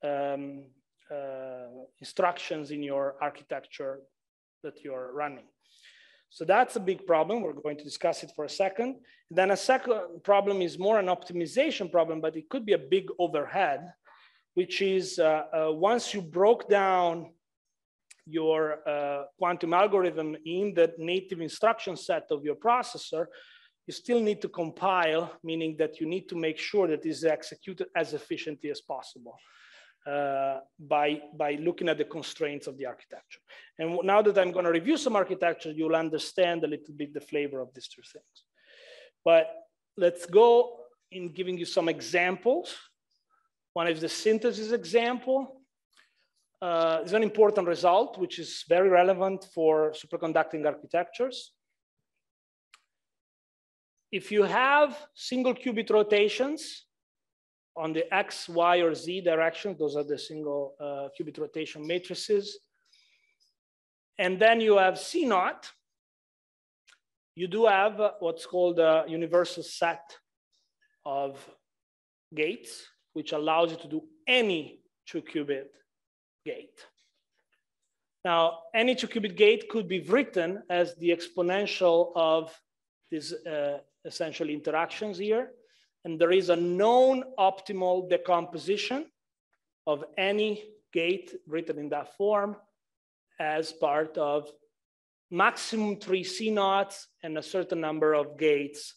um, uh, instructions in your architecture that you're running. So that's a big problem. We're going to discuss it for a second. Then a second problem is more an optimization problem, but it could be a big overhead, which is uh, uh, once you broke down your uh, quantum algorithm in the native instruction set of your processor, you still need to compile, meaning that you need to make sure that it is executed as efficiently as possible uh, by, by looking at the constraints of the architecture. And now that I'm gonna review some architecture, you'll understand a little bit the flavor of these two things. But let's go in giving you some examples. One is the synthesis example. Uh, is an important result, which is very relevant for superconducting architectures. If you have single qubit rotations, on the X, Y, or Z direction. Those are the single uh, qubit rotation matrices. And then you have CNOT. You do have what's called a universal set of gates, which allows you to do any two qubit gate. Now, any two qubit gate could be written as the exponential of these uh, essential interactions here. And there is a known optimal decomposition of any gate written in that form as part of maximum three CNOTs and a certain number of gates,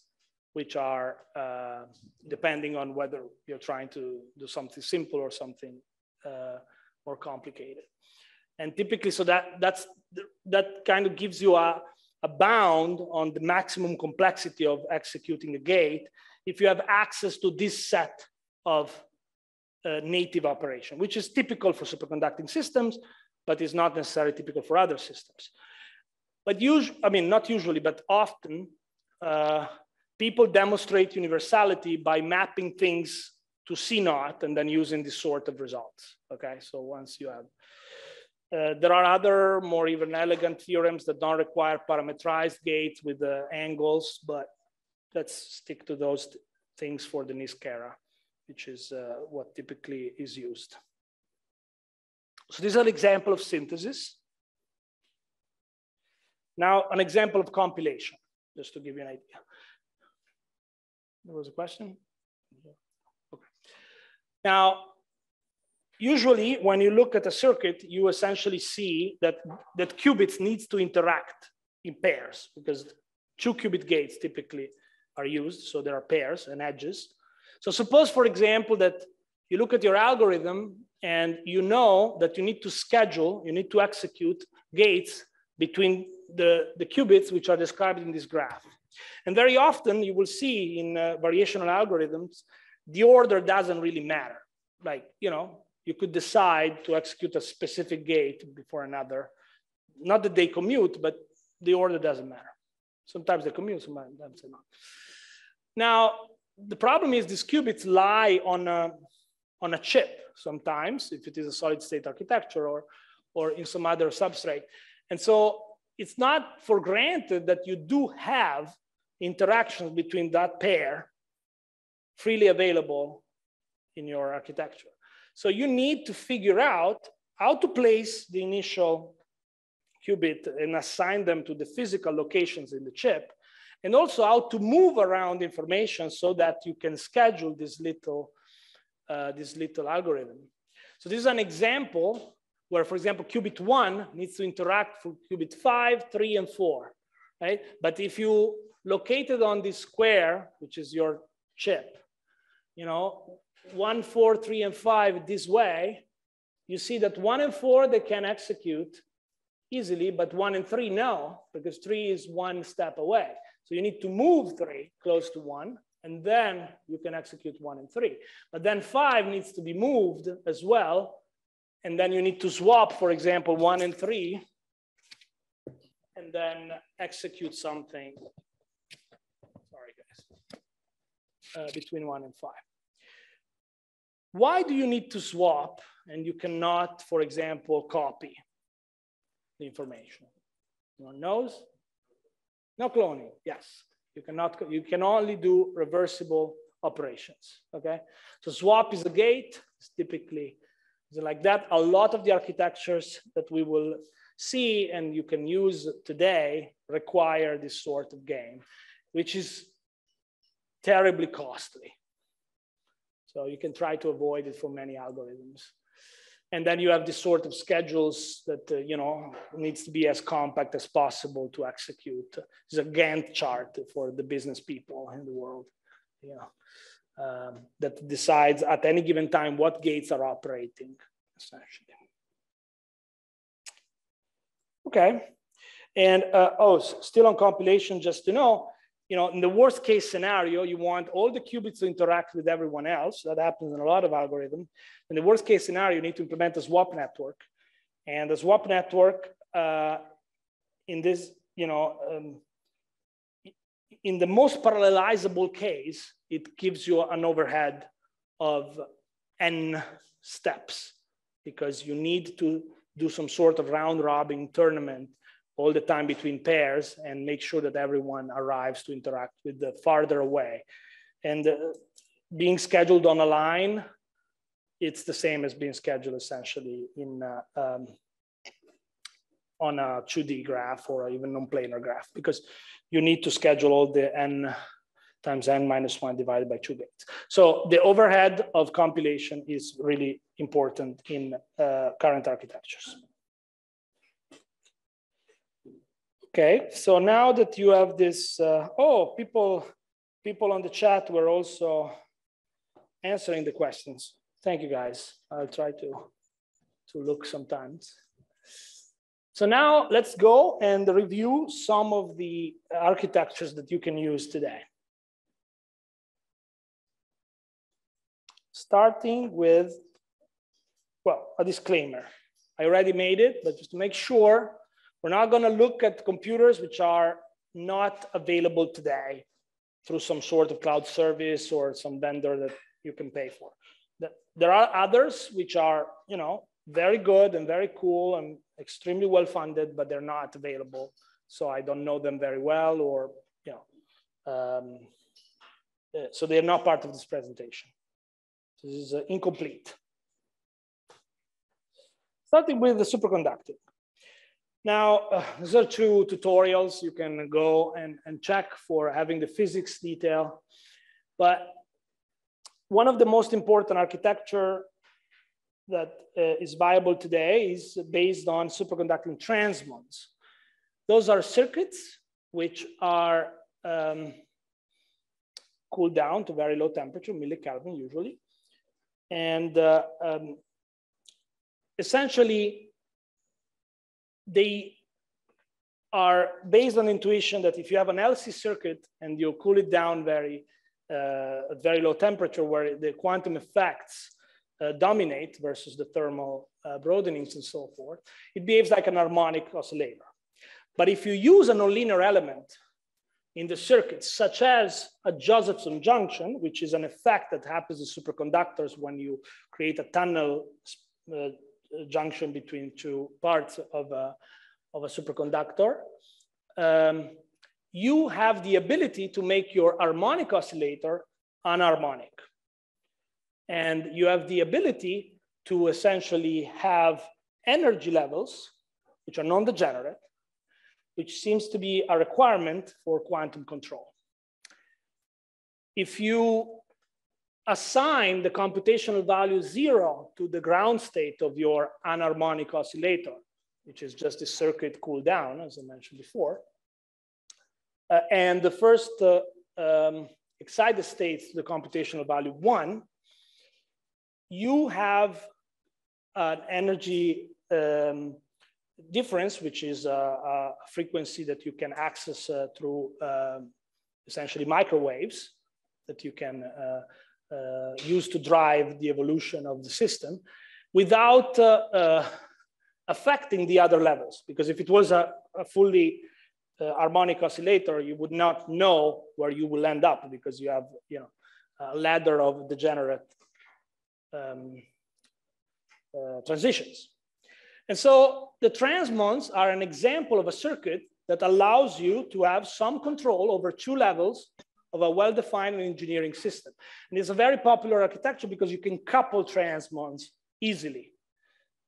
which are uh, depending on whether you're trying to do something simple or something uh, more complicated. And typically, so that, that's, that kind of gives you a, a bound on the maximum complexity of executing a gate if you have access to this set of uh, native operation, which is typical for superconducting systems, but is not necessarily typical for other systems. But usually, I mean, not usually, but often, uh, people demonstrate universality by mapping things to CNOT and then using this sort of results. Okay, so once you have, uh, there are other more even elegant theorems that don't require parametrized gates with the angles, but let's stick to those things for the NISQ era, which is uh, what typically is used. So this is an example of synthesis. Now, an example of compilation, just to give you an idea. There was a question? Now, usually when you look at a circuit, you essentially see that, that qubits needs to interact in pairs because two qubit gates typically are used. So there are pairs and edges. So suppose, for example, that you look at your algorithm and you know that you need to schedule, you need to execute gates between the, the qubits which are described in this graph. And very often you will see in uh, variational algorithms, the order doesn't really matter. Like, you know, you could decide to execute a specific gate before another. Not that they commute, but the order doesn't matter. Sometimes they commute, sometimes they not. Now, the problem is these qubits lie on a, on a chip sometimes, if it is a solid state architecture or, or in some other substrate. And so it's not for granted that you do have interactions between that pair freely available in your architecture. So you need to figure out how to place the initial qubit and assign them to the physical locations in the chip and also how to move around information so that you can schedule this little, uh, this little algorithm. So this is an example where, for example, qubit one needs to interact with qubit five, three, and four, right? But if you locate it on this square, which is your chip, you know, one, four, three, and five this way, you see that one and four, they can execute easily, but one and three, no, because three is one step away. So you need to move three close to one, and then you can execute one and three. But then five needs to be moved as well. And then you need to swap, for example, one and three, and then execute something, sorry guys, uh, between one and five. Why do you need to swap and you cannot, for example, copy the information? No knows? No cloning, yes. You cannot, you can only do reversible operations, okay? So swap is a gate, it's typically like that. A lot of the architectures that we will see and you can use today require this sort of game, which is terribly costly. So you can try to avoid it for many algorithms. And then you have this sort of schedules that, uh, you know, needs to be as compact as possible to execute. It's a Gantt chart for the business people in the world, you know, um, that decides at any given time what gates are operating, essentially. Okay. And, uh, oh, still on compilation, just to know, you know, in the worst case scenario, you want all the qubits to interact with everyone else. That happens in a lot of algorithms. In the worst case scenario, you need to implement a swap network. And the swap network uh, in this, you know, um, in the most parallelizable case, it gives you an overhead of n steps because you need to do some sort of round robin tournament all the time between pairs and make sure that everyone arrives to interact with the farther away. And uh, being scheduled on a line, it's the same as being scheduled essentially in uh, um, on a 2D graph or even non-planar graph because you need to schedule all the n times n minus one divided by two gates. So the overhead of compilation is really important in uh, current architectures. Okay, so now that you have this, uh, oh, people, people on the chat were also answering the questions. Thank you guys. I'll try to, to look sometimes. So now let's go and review some of the architectures that you can use today. Starting with, well, a disclaimer. I already made it, but just to make sure, we're not gonna look at computers which are not available today through some sort of cloud service or some vendor that you can pay for. There are others which are, you know, very good and very cool and extremely well funded, but they're not available. So I don't know them very well or, you know, um, uh, so they're not part of this presentation. This is uh, incomplete. Starting with the superconducting. Now, uh, these are two tutorials you can go and, and check for having the physics detail. But one of the most important architecture that uh, is viable today is based on superconducting transmons. Those are circuits which are um, cooled down to very low temperature, millikelvin usually. And uh, um, essentially, they are based on intuition that if you have an LC circuit and you cool it down very, uh, at very low temperature where the quantum effects uh, dominate versus the thermal uh, broadenings and so forth, it behaves like an harmonic oscillator. But if you use a nonlinear element in the circuit, such as a Josephson junction, which is an effect that happens in superconductors when you create a tunnel uh, junction between two parts of a, of a superconductor, um, you have the ability to make your harmonic oscillator anharmonic. And you have the ability to essentially have energy levels, which are non-degenerate, which seems to be a requirement for quantum control. If you assign the computational value zero to the ground state of your anharmonic oscillator, which is just a circuit cooled down, as I mentioned before, uh, and the first uh, um, excited states the computational value one, you have an energy um, difference, which is a, a, frequency that you can access uh, through uh, essentially microwaves that you can uh, uh, use to drive the evolution of the system without uh, uh, affecting the other levels. Because if it was a, a fully harmonic oscillator, you would not know where you will end up because you have you know, a ladder of degenerate um, uh, transitions. And so the transmons are an example of a circuit that allows you to have some control over two levels of a well-defined engineering system. And it's a very popular architecture because you can couple transmons easily,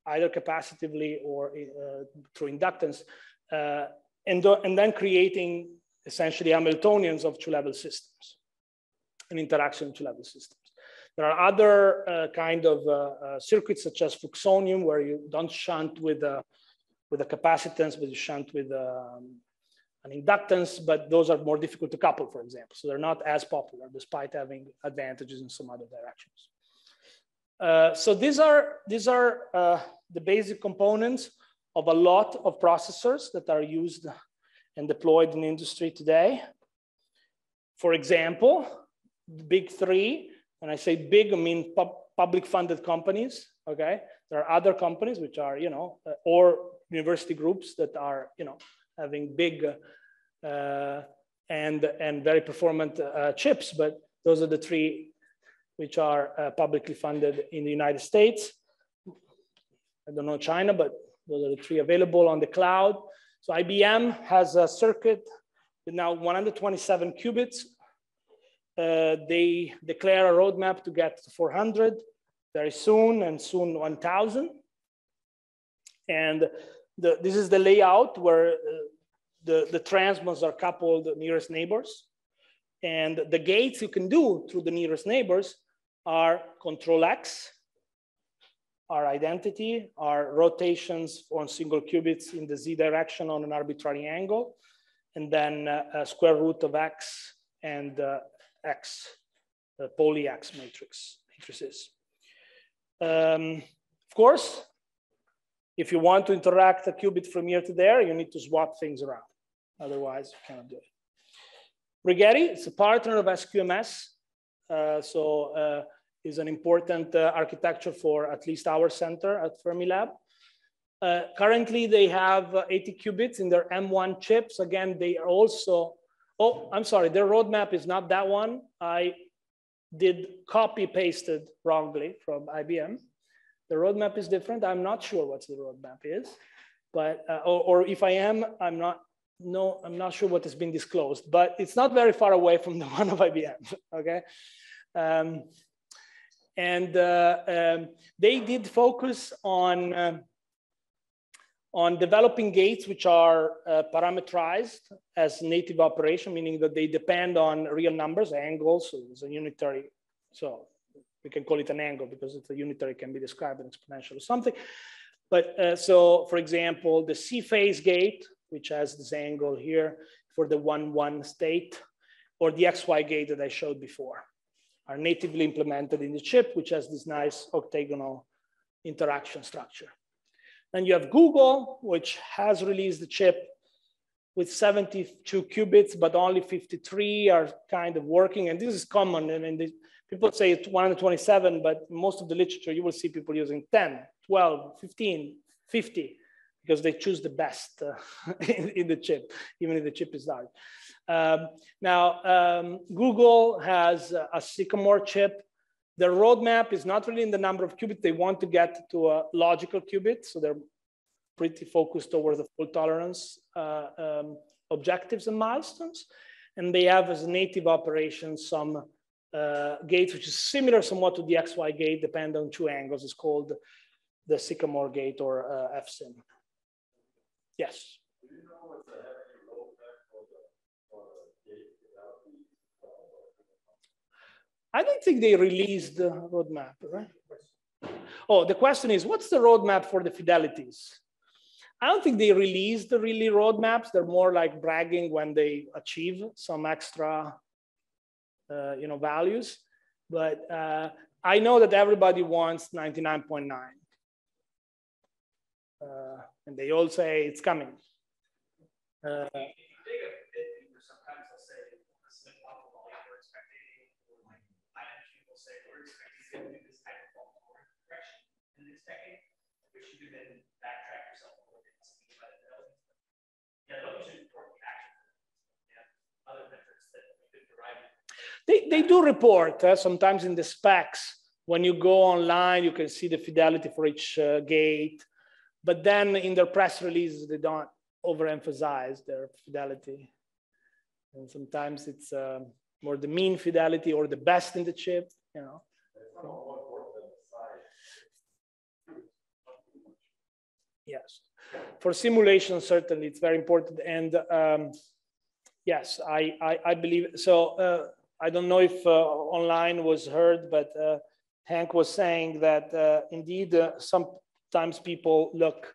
either capacitively or uh, through inductance, uh, and, and then creating essentially Hamiltonians of two-level systems, an interaction two-level systems. There are other uh, kind of uh, uh, circuits such as fluxonium where you don't shunt with a, with a capacitance, but you shunt with um, an inductance, but those are more difficult to couple, for example. So they're not as popular despite having advantages in some other directions. Uh, so these are, these are uh, the basic components of a lot of processors that are used and deployed in industry today. For example, the big three when I say big, I mean pub public funded companies, okay? There are other companies which are, you know, uh, or university groups that are, you know, having big uh, and, and very performant uh, chips, but those are the three which are uh, publicly funded in the United States. I don't know China, but those are the three available on the cloud. So IBM has a circuit with now 127 qubits. Uh, they declare a roadmap to get to 400 very soon and soon 1000. And the, this is the layout where uh, the, the transmons are coupled nearest neighbors. And the gates you can do through the nearest neighbors are control X, our identity, our rotations on single qubits in the Z direction on an arbitrary angle, and then uh, a square root of X and uh, X, the Pauli X matrix, matrices. Um, of course, if you want to interact a qubit from here to there, you need to swap things around. Otherwise, you cannot do it. Rigetti is a partner of SQMS. Uh, so uh, is an important uh, architecture for at least our center at Fermilab. Uh, currently, they have uh, 80 qubits in their M1 chips. Again, they are also, oh, I'm sorry, their roadmap is not that one. I did copy pasted wrongly from IBM. The roadmap is different. I'm not sure what the roadmap is, but, uh, or, or if I am, I'm not no, I'm not sure what has been disclosed, but it's not very far away from the one of IBM, okay? Um, and uh, um, they did focus on, uh, on developing gates which are uh, parameterized as native operation, meaning that they depend on real numbers, angles, so a unitary, so we can call it an angle because it's a unitary can be described in exponential or something. But uh, so, for example, the C phase gate which has this angle here for the 1-1 state, or the XY gate that I showed before, are natively implemented in the chip, which has this nice octagonal interaction structure. Then you have Google, which has released the chip with 72 qubits, but only 53 are kind of working. And this is common. I mean, people say it's 127, but most of the literature, you will see people using 10, 12, 15, 50 because they choose the best uh, in, in, the chip, even if the chip is large. Um, now, um, Google has a, a Sycamore chip. Their roadmap is not really in the number of qubits. They want to get to a logical qubit. So they're pretty focused towards the fault tolerance uh, um, objectives and milestones. And they have as native operations some uh, gates, which is similar somewhat to the XY gate, depending on two angles. It's called the Sycamore gate or uh, FSIM. Yes. I don't think they released the roadmap, right? Oh, the question is, what's the roadmap for the fidelities? I don't think they released the really roadmaps. They're more like bragging when they achieve some extra, uh, you know, values. But uh, I know that everybody wants 99.9. Uh, and they all say it's coming. They, they do report uh, sometimes in the specs. When you go online, you can see the fidelity for each uh, gate. But then in their press releases, they don't overemphasize their fidelity. And sometimes it's uh, more the mean fidelity or the best in the chip, you know. Yes, for simulation, certainly it's very important. And um, yes, I, I, I, believe, so uh, I don't know if uh, online was heard, but uh, Hank was saying that uh, indeed sometimes people look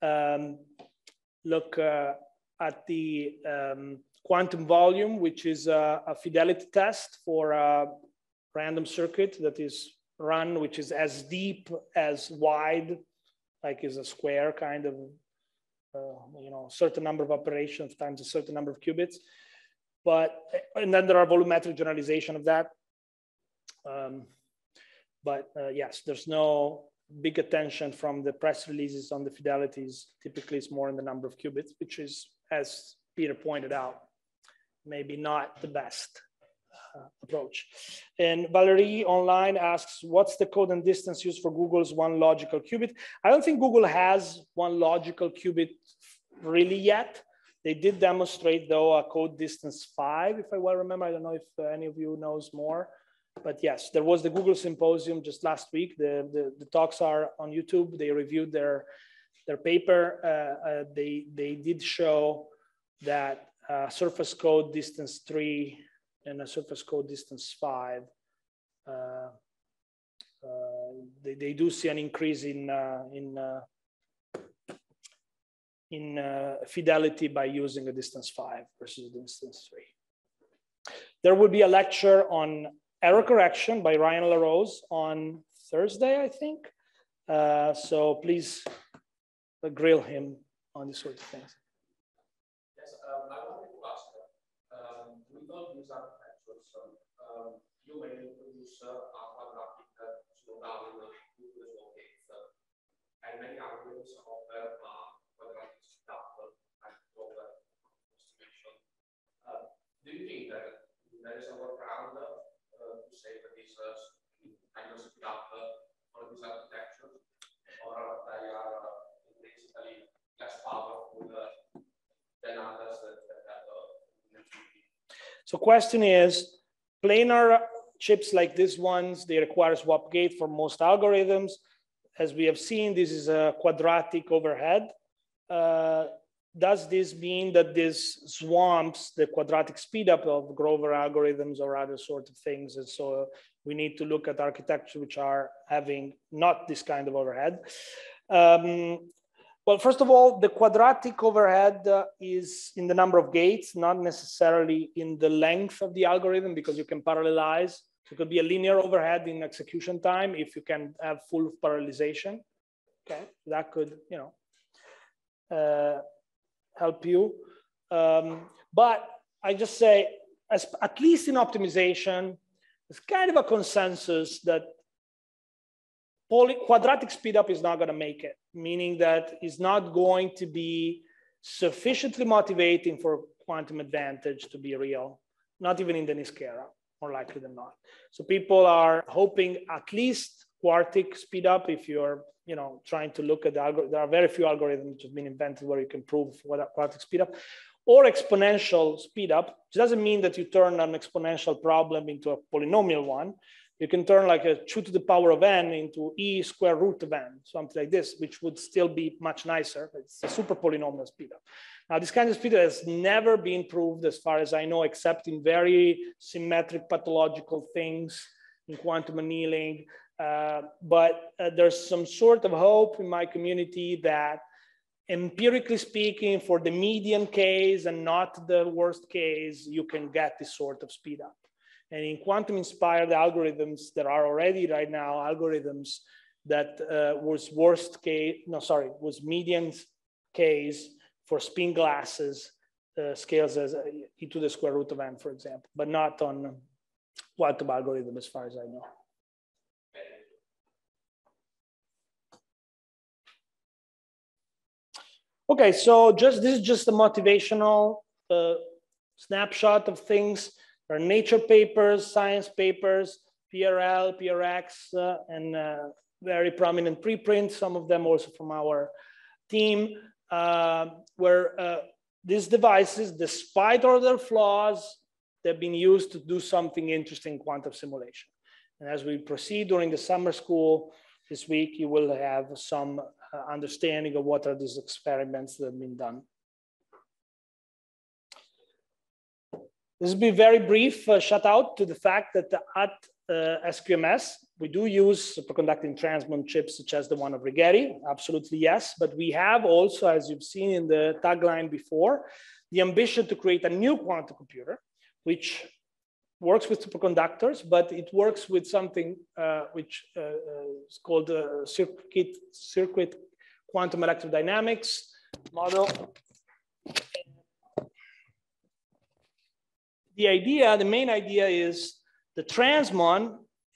um, look at the um, quantum volume, which is a, a, fidelity test for a random circuit that is run, which is as deep as wide, like is a square kind of, uh, you know, certain number of operations times a certain number of qubits. But, and then there are volumetric generalization of that. Um, but uh, yes, there's no big attention from the press releases on the fidelities. Typically, it's more in the number of qubits, which is, as Peter pointed out, maybe not the best uh, approach. And Valerie online asks, what's the code and distance used for Google's one logical qubit? I don't think Google has one logical qubit really yet. They did demonstrate though a code distance five, if I well remember. I don't know if uh, any of you knows more, but yes, there was the Google symposium just last week. The, the, the talks are on YouTube. They reviewed their, their paper. Uh, uh, they, they did show that uh, surface code distance three and a surface code distance five, uh, uh, they, they do see an increase in, uh, in, uh, in uh, fidelity by using a distance five versus a distance three. There will be a lecture on error correction by Ryan LaRose on Thursday, I think. so please grill him on these sort of things. Yes, um, I wanted to ask um, we don't use architecture, so um, you may introduce quadratic slowdown with gates. And many algorithms offer quadratic stuff and over estimation. do you think that there is a workaround uh, to say that this uh, kind of speed up these architectures, or they are uh, basically less powerful uh, than others that, that uh, So question is, planar chips like these ones, they require swap gate for most algorithms. As we have seen, this is a quadratic overhead. Uh, does this mean that this swamps the quadratic speedup of Grover algorithms or other sort of things? And so we need to look at architecture which are having not this kind of overhead. Um, well, first of all, the quadratic overhead uh, is in the number of gates, not necessarily in the length of the algorithm because you can parallelize it could be a linear overhead in execution time if you can have full parallelization. Okay, that could, you know, uh, help you. Um, but I just say, as, at least in optimization, it's kind of a consensus that poly, quadratic speedup is not going to make it, meaning that it's not going to be sufficiently motivating for quantum advantage to be real, not even in the NISQ era more likely than not. So people are hoping at least quartic speed up if you're you know trying to look at the algorithm. There are very few algorithms which have been invented where you can prove what a quartic speed up or exponential speed up, which doesn't mean that you turn an exponential problem into a polynomial one. You can turn like a 2 to the power of n into e square root of n, something like this, which would still be much nicer. It's a super polynomial speed up. Now, this kind of speed has never been proved as far as I know, except in very symmetric pathological things in quantum annealing. Uh, but uh, there's some sort of hope in my community that empirically speaking, for the median case and not the worst case, you can get this sort of speed up. And in quantum inspired algorithms, there are already right now algorithms that uh, was worst case, no, sorry, was median case for spin glasses uh, scales as e to the square root of n, for example, but not on quantum algorithm as far as I know. Okay, so just this is just a motivational uh, snapshot of things. There are nature papers, science papers, PRL, PRX, uh, and uh, very prominent preprints, some of them also from our team. Uh, where uh, these devices, despite all their flaws, they've been used to do something interesting in quantum simulation. And as we proceed during the summer school this week, you will have some uh, understanding of what are these experiments that have been done. This will be very brief uh, shout out to the fact that at uh, SQMS, we do use superconducting transmon chips such as the one of Rigetti, absolutely yes. But we have also, as you've seen in the tagline before, the ambition to create a new quantum computer, which works with superconductors, but it works with something uh, which uh, uh is called a circuit, circuit quantum electrodynamics model. The idea, the main idea is the transmon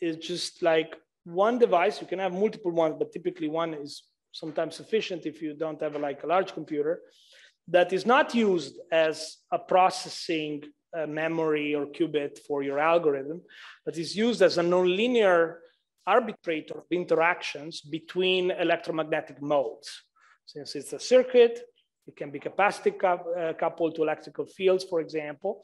is just like one device. You can have multiple ones, but typically one is sometimes sufficient if you don't have a, like a large computer that is not used as a processing uh, memory or qubit for your algorithm, but is used as a nonlinear arbitrator of interactions between electromagnetic modes. Since it's a circuit, it can be capacity uh, coupled to electrical fields, for example.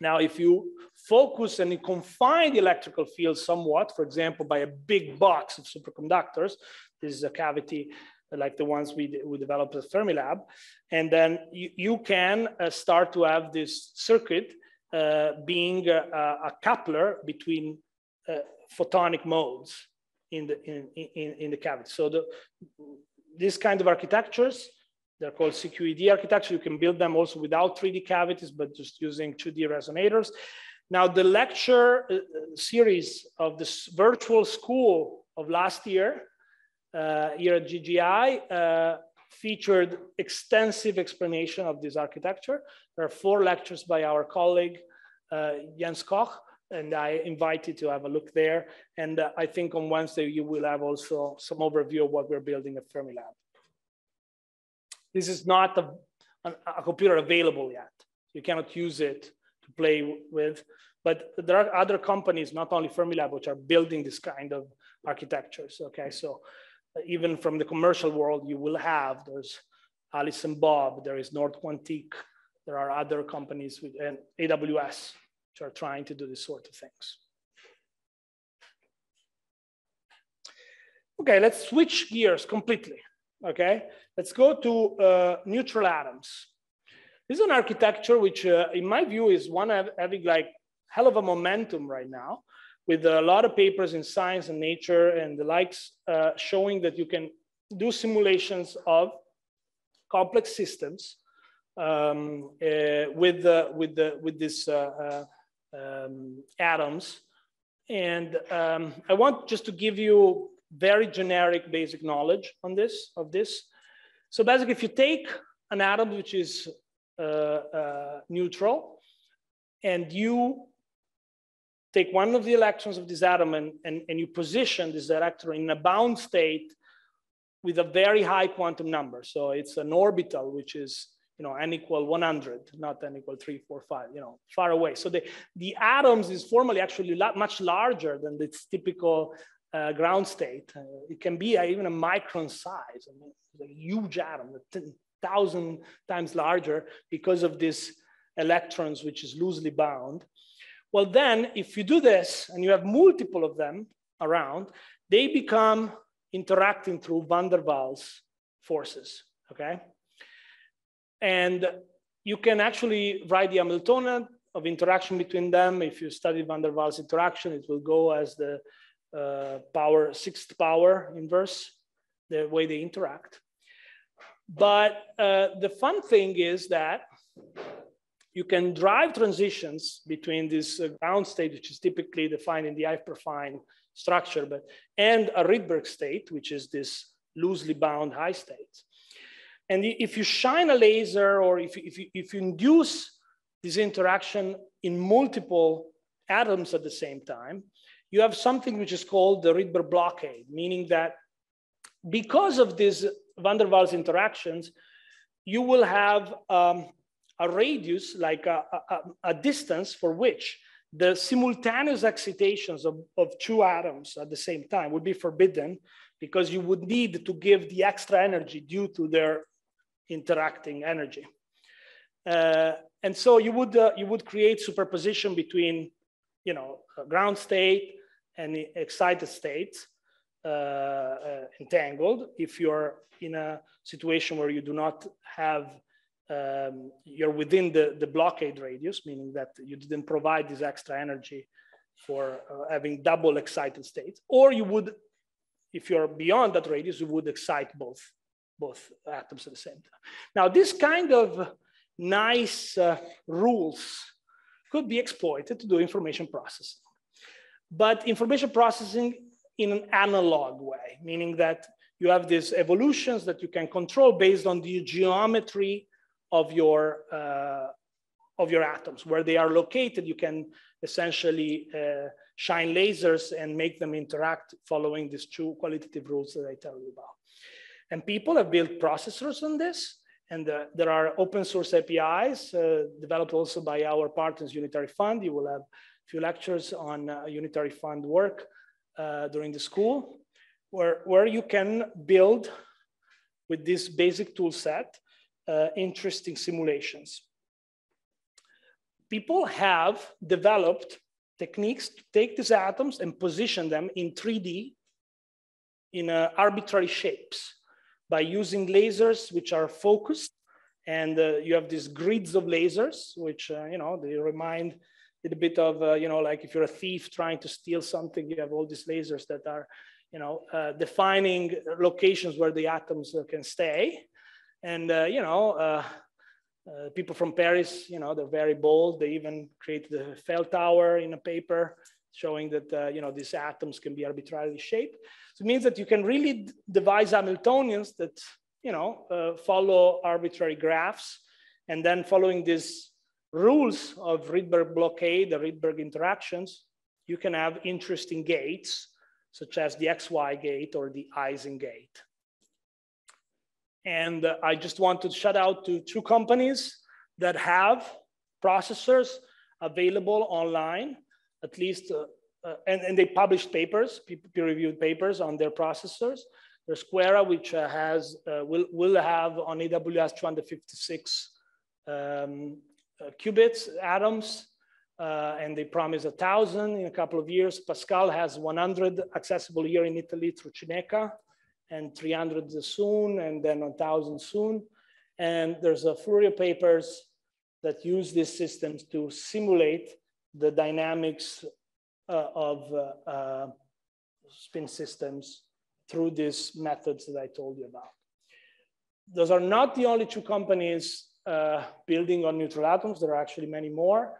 Now, if you focus and you confine the electrical field somewhat, for example, by a big box of superconductors, this is a cavity like the ones we, we developed at Fermilab, and then you, you can uh, start to have this circuit uh, being a, a, coupler between uh, photonic modes in the, in, in, in the cavity. So the, this kind of architectures they're called CQED architecture. You can build them also without 3D cavities, but just using 2D resonators. Now, the lecture uh, series of this virtual school of last year uh, here at GGI uh, featured extensive explanation of this architecture. There are four lectures by our colleague, uh, Jens Koch, and I invite you to have a look there. And uh, I think on Wednesday, you will have also some overview of what we're building at Fermilab. This is not a, a, computer available yet. You cannot use it to play with, but there are other companies, not only Fermilab, which are building this kind of architectures, okay? So uh, even from the commercial world, you will have, there's Alice and Bob, there is Nord Quantique, there are other companies with, and AWS, which are trying to do this sort of things. Okay, let's switch gears completely, okay? Let's go to uh, neutral atoms. This is an architecture which, uh, in my view, is one having like hell of a momentum right now, with a lot of papers in Science and Nature and the likes, uh, showing that you can do simulations of complex systems um, uh, with with the with this uh, uh, um, atoms. And um, I want just to give you very generic basic knowledge on this of this. So basically, if you take an atom which is uh, uh, neutral, and you take one of the electrons of this atom and, and, and you position this electron in a bound state with a very high quantum number. So it's an orbital, which is you know, n equal 100, not n equal 3, 4, 5, you know, far away. So the, the atoms is formally actually much larger than its typical uh, ground state. Uh, it can be a, even a micron size. I mean, a huge atom, 10,000 times larger because of these electrons, which is loosely bound. Well, then if you do this and you have multiple of them around, they become interacting through van der Waals forces, okay? And you can actually write the Hamiltonian of interaction between them. If you study van der Waals interaction, it will go as the uh, power, sixth power inverse, the way they interact. But uh, the fun thing is that you can drive transitions between this uh, ground state, which is typically defined in the hyperfine structure, but and a Rydberg state, which is this loosely bound high state. And if you shine a laser or if, if, you, if you induce this interaction in multiple atoms at the same time, you have something which is called the Rydberg blockade, meaning that because of these van der Waals interactions, you will have um, a radius, like a, a, a, distance for which the simultaneous excitations of, of two atoms at the same time would be forbidden because you would need to give the extra energy due to their interacting energy. Uh, and so you would, uh, you would create superposition between you know, ground state and excited states uh, uh, entangled. If you're in a situation where you do not have, um, you're within the, the blockade radius, meaning that you didn't provide this extra energy for uh, having double excited states, or you would, if you're beyond that radius, you would excite both, both atoms at the same time. Now, this kind of nice uh, rules could be exploited to do information processing but information processing in an analog way, meaning that you have these evolutions that you can control based on the geometry of your, uh, of your atoms. Where they are located, you can essentially uh, shine lasers and make them interact following these two qualitative rules that I tell you about. And people have built processors on this, And uh, there are open source APIs uh, developed also by our partners, Unitary Fund. You will have a few lectures on uh, Unitary Fund work uh, during the school, where, where you can build with this basic tool set, uh, interesting simulations. People have developed techniques to take these atoms and position them in 3D in uh, arbitrary shapes by using lasers which are focused and uh, you have these grids of lasers which uh, you know they remind a little bit of uh, you know like if you're a thief trying to steal something you have all these lasers that are you know uh, defining locations where the atoms uh, can stay and you know people from Paris, you know, they're very bold. They even created the Eiffel Tower in a paper showing that, uh, you know, these atoms can be arbitrarily shaped. So it means that you can really devise Hamiltonians that, you know, uh, follow arbitrary graphs and then following these rules of Rydberg blockade, the Rydberg interactions, you can have interesting gates such as the XY gate or the Ising gate. And I just want to shout out to two companies that have processors available online at least, uh, uh, and, and they published papers, peer-reviewed papers on their processors. There's QuEra, which uh, has, uh, will, will have on AWS 256 um, uh, qubits, atoms, uh, and they promise a thousand in a couple of years. Pasqal has 100 accessible here in Italy through Cineca, and 300 soon, and then 1,000 soon. And there's a flurry of papers that use these systems to simulate the dynamics uh, of uh, uh, spin systems through these methods that I told you about. Those are not the only two companies uh, building on neutral atoms. There are actually many more.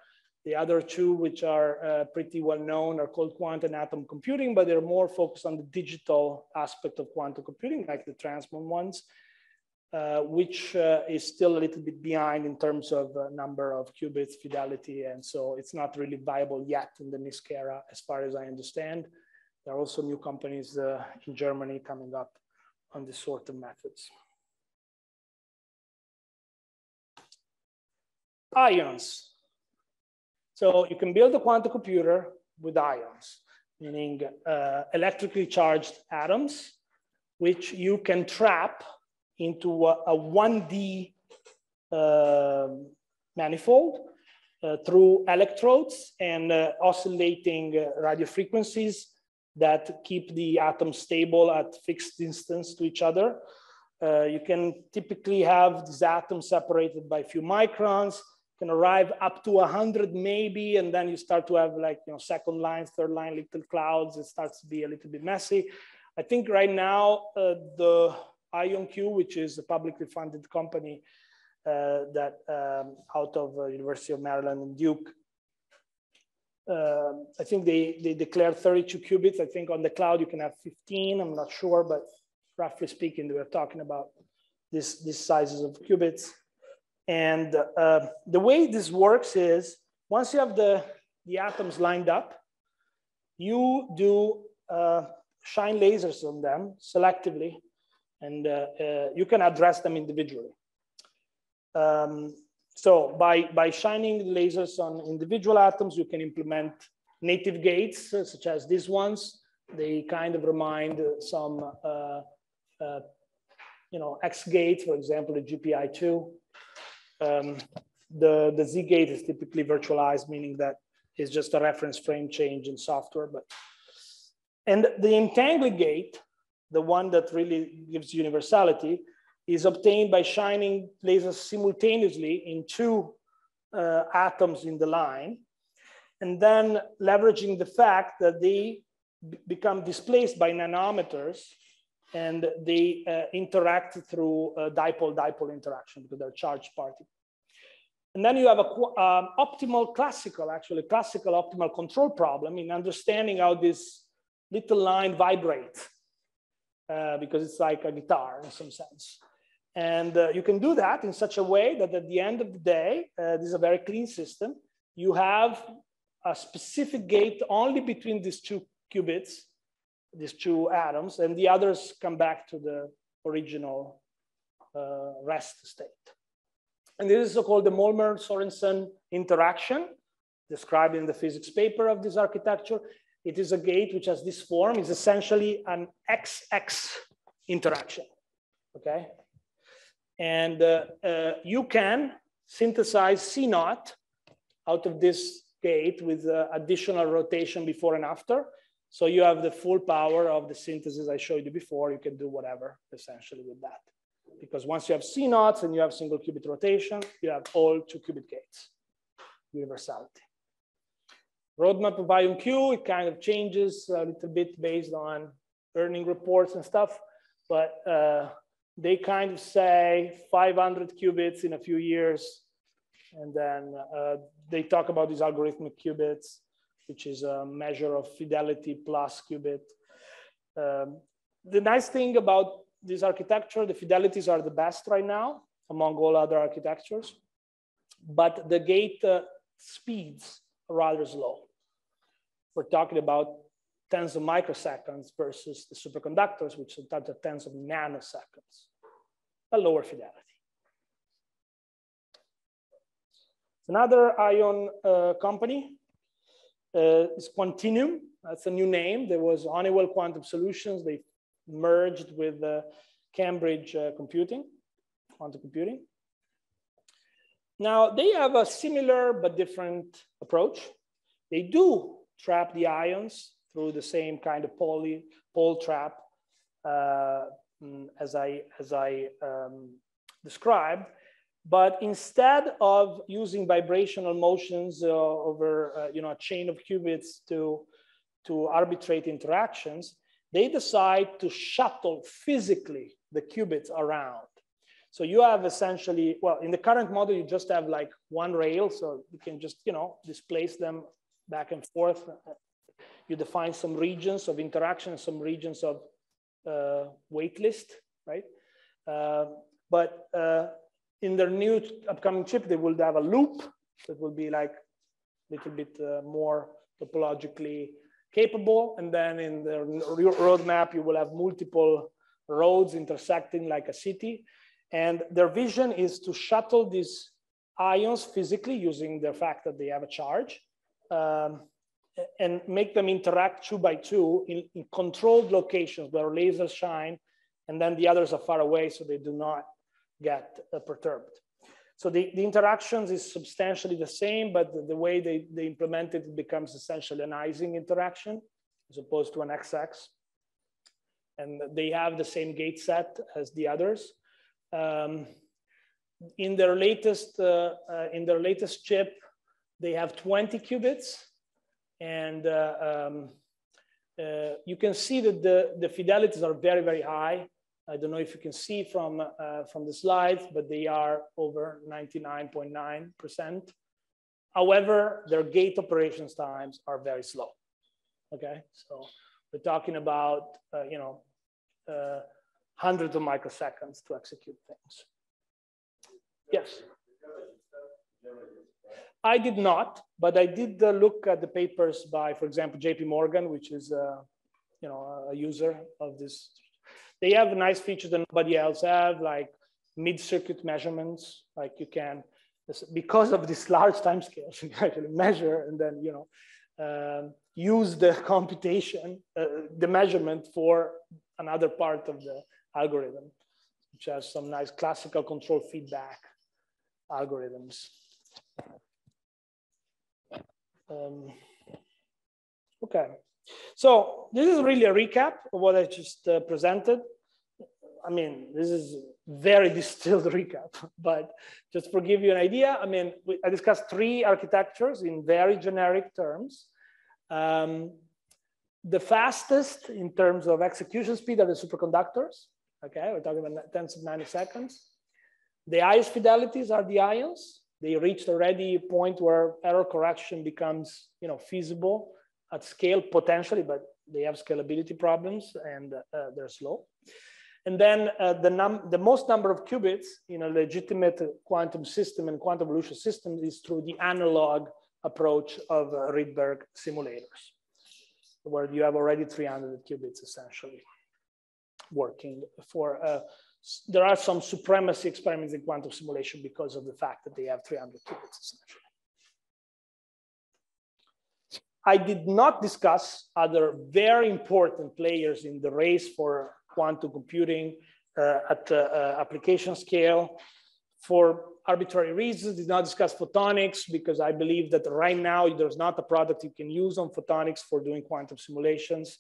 The other two, which are uh, pretty well known, are called quantum and atom computing, but they're more focused on the digital aspect of quantum computing, like the Transmon ones. Uh, which uh, is still a little bit behind in terms of uh, number of qubits fidelity. And so it's not really viable yet in the NISQ era, as far as I understand. There are also new companies uh, in Germany coming up on this sort of methods. Ions. So you can build a quantum computer with ions, meaning uh, electrically charged atoms, which you can trap into a, a 1D uh, manifold uh, through electrodes and uh, oscillating uh, radio frequencies that keep the atoms stable at fixed distance to each other. Uh, you can typically have these atoms separated by a few microns, can arrive up to 100 maybe, and then you start to have like, you know, second line, third line little clouds. It starts to be a little bit messy. I think right now uh, the IonQ, which is a publicly funded company uh, that um, out of uh, University of Maryland and Duke. Um, I think they, they declared 32 qubits. I think on the cloud you can have 15. I'm not sure, but roughly speaking, we are talking about this, these sizes of qubits. And uh, the way this works is once you have the, the atoms lined up, you do uh, shine lasers on them selectively and uh, uh, you can address them individually. Um, so by, by shining lasers on individual atoms, you can implement native gates, uh, such as these ones. They kind of remind some, uh, you know, X gate, for example, the GPI2. Um, the, the Z gate is typically virtualized, meaning that it's just a reference frame change in software. But And the entangling gate the one that really gives universality, is obtained by shining lasers simultaneously in two uh, atoms in the line, and then leveraging the fact that they become displaced by nanometers and they uh, interact through dipole-dipole interaction because they're charged particles. And then you have a um, optimal classical, actually classical optimal control problem in understanding how this little line vibrates uh, because it's like a guitar in some sense. And uh, you can do that in such a way that at the end of the day, uh, this is a very clean system. You have a specific gate only between these two qubits, these two atoms, and the others come back to the original uh, rest state. And this is so-called the Molmer-Sorensen interaction described in the physics paper of this architecture. It is a gate which has this form, is essentially an XX interaction, okay? And uh, uh, you can synthesize CNOT out of this gate with uh, additional rotation before and after. So you have the full power of the synthesis I showed you before. You can do whatever essentially with that. Because once you have CNOTs and you have single qubit rotation, you have all two qubit gates, universality. Roadmap of IonQ, it kind of changes a little bit based on earning reports and stuff, but uh, they kind of say 500 qubits in a few years. And then uh, they talk about these algorithmic qubits, which is a measure of fidelity plus qubit. Um, the nice thing about this architecture, the fidelities are the best right now among all other architectures, but the gate uh, speeds are rather slow. We're talking about tens of microseconds versus the superconductors, which sometimes are tens of nanoseconds, a lower fidelity. Another ion uh, company is Quantinuum. That's a new name. There was Honeywell Quantum Solutions. They merged with uh, Cambridge uh, Computing, quantum computing. Now, they have a similar but different approach. They do trap the ions through the same kind of poly, Paul trap uh, mm, as I, as I um, described. But instead of using vibrational motions uh, over uh, you know, a chain of qubits to, to arbitrate interactions, they decide to shuttle physically the qubits around. So you have essentially, well, in the current model, you just have like one rail. So you can just, you know, displace them back and forth. You define some regions of interaction, some regions of uh, wait list, right? Uh, but uh, in their new upcoming chip, they will have a loop that will be like a little bit uh, more topologically capable. And then in the roadmap, you will have multiple roads intersecting like a city. And their vision is to shuttle these ions physically using the fact that they have a charge um, and make them interact two by two in, in, controlled locations where lasers shine and then the others are far away so they do not get uh, perturbed. So the, the interactions is substantially the same, but the, the way they, they implement it, becomes essentially an Ising interaction as opposed to an XX. And they have the same gate set as the others. Um, in their latest uh, uh, in their latest chip, they have 20 qubits, and uh, um, uh, you can see that the the fidelities are very very high. I don't know if you can see from, uh, from the slides, but they are over 99.9%. However, their gate operations times are very slow. Okay, so we're talking about, uh, you know, uh, hundreds of microseconds to execute things. Yes. I did not, but I did uh, look at the papers by, for example, JP Morgan, which is, uh, you know, a user of this they have nice features that nobody else have, like mid-circuit measurements, like you can, because of this large time scales, you can actually measure and then, you know, um, use the computation, uh, the measurement for another part of the algorithm, which has some nice classical control feedback algorithms. Um, okay, so this is really a recap of what I just uh, presented. I mean, this is very distilled recap, but just to give you an idea, I mean, we, I discussed three architectures in very generic terms. Um, the fastest in terms of execution speed are the superconductors. Okay, we're talking about tens of nanoseconds. The highest fidelities are the ions. They reached already a point where error correction becomes, you know, feasible at scale potentially, but they have scalability problems and uh, they're slow. And then uh, the, num the most number of qubits in a legitimate quantum system and quantum evolution system is through the analog approach of uh, Rydberg simulators, where you have already 300 qubits essentially working for a there are some supremacy experiments in quantum simulation because of the fact that they have 300 qubits essentially. I did not discuss other very important players in the race for quantum computing uh, at uh, uh, application scale. For arbitrary reasons, did not discuss photonics because I believe that right now there's not a product you can use on photonics for doing quantum simulations.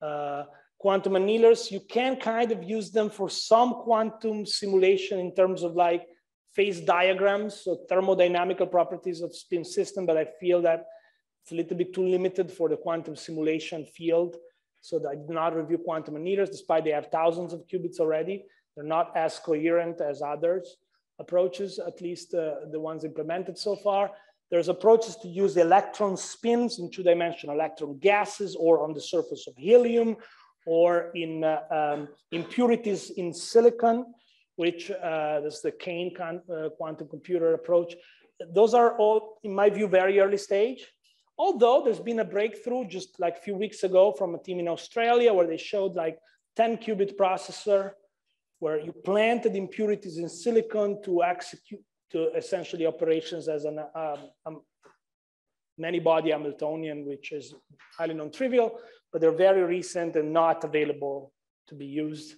Uh, quantum annealers, you can kind of use them for some quantum simulation in terms of like phase diagrams, so thermodynamical properties of spin system, but I feel that it's a little bit too limited for the quantum simulation field. So I did not review quantum annealers, despite they have thousands of qubits already. They're not as coherent as others approaches, at least uh, the ones implemented so far. There's approaches to use electron spins in two-dimensional electron gases or on the surface of helium or in uh, um, impurities in silicon, which uh, is the Kane uh, quantum computer approach. Those are all, in my view, very early stage. Although there's been a breakthrough just like a few weeks ago from a team in Australia where they showed like 10 qubit processor where you planted impurities in silicon to execute to essentially operations as an um, um, many body Hamiltonian, which is highly non-trivial, but they're very recent and not available to be used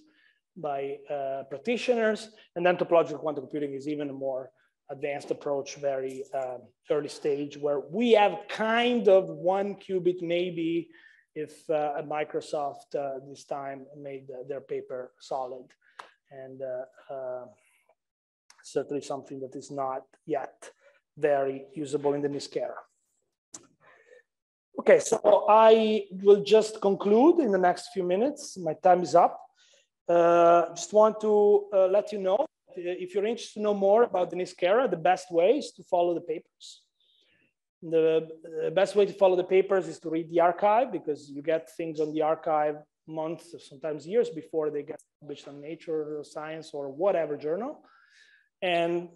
by uh, practitioners. And then topological quantum computing is even more advanced approach, very um, early stage, where we have kind of one qubit maybe if uh, Microsoft uh, this time made their paper solid. And uh, uh, certainly something that is not yet very usable in the NISQ era. Okay, so I will just conclude in the next few minutes. My time is up. Uh, just want to uh, let you know, if you're interested to know more about the NISQ era, the best way is to follow the papers. The, best way to follow the papers is to read the arXiv because you get things on the arXiv months or sometimes years before they get published on Nature or Science or whatever journal. And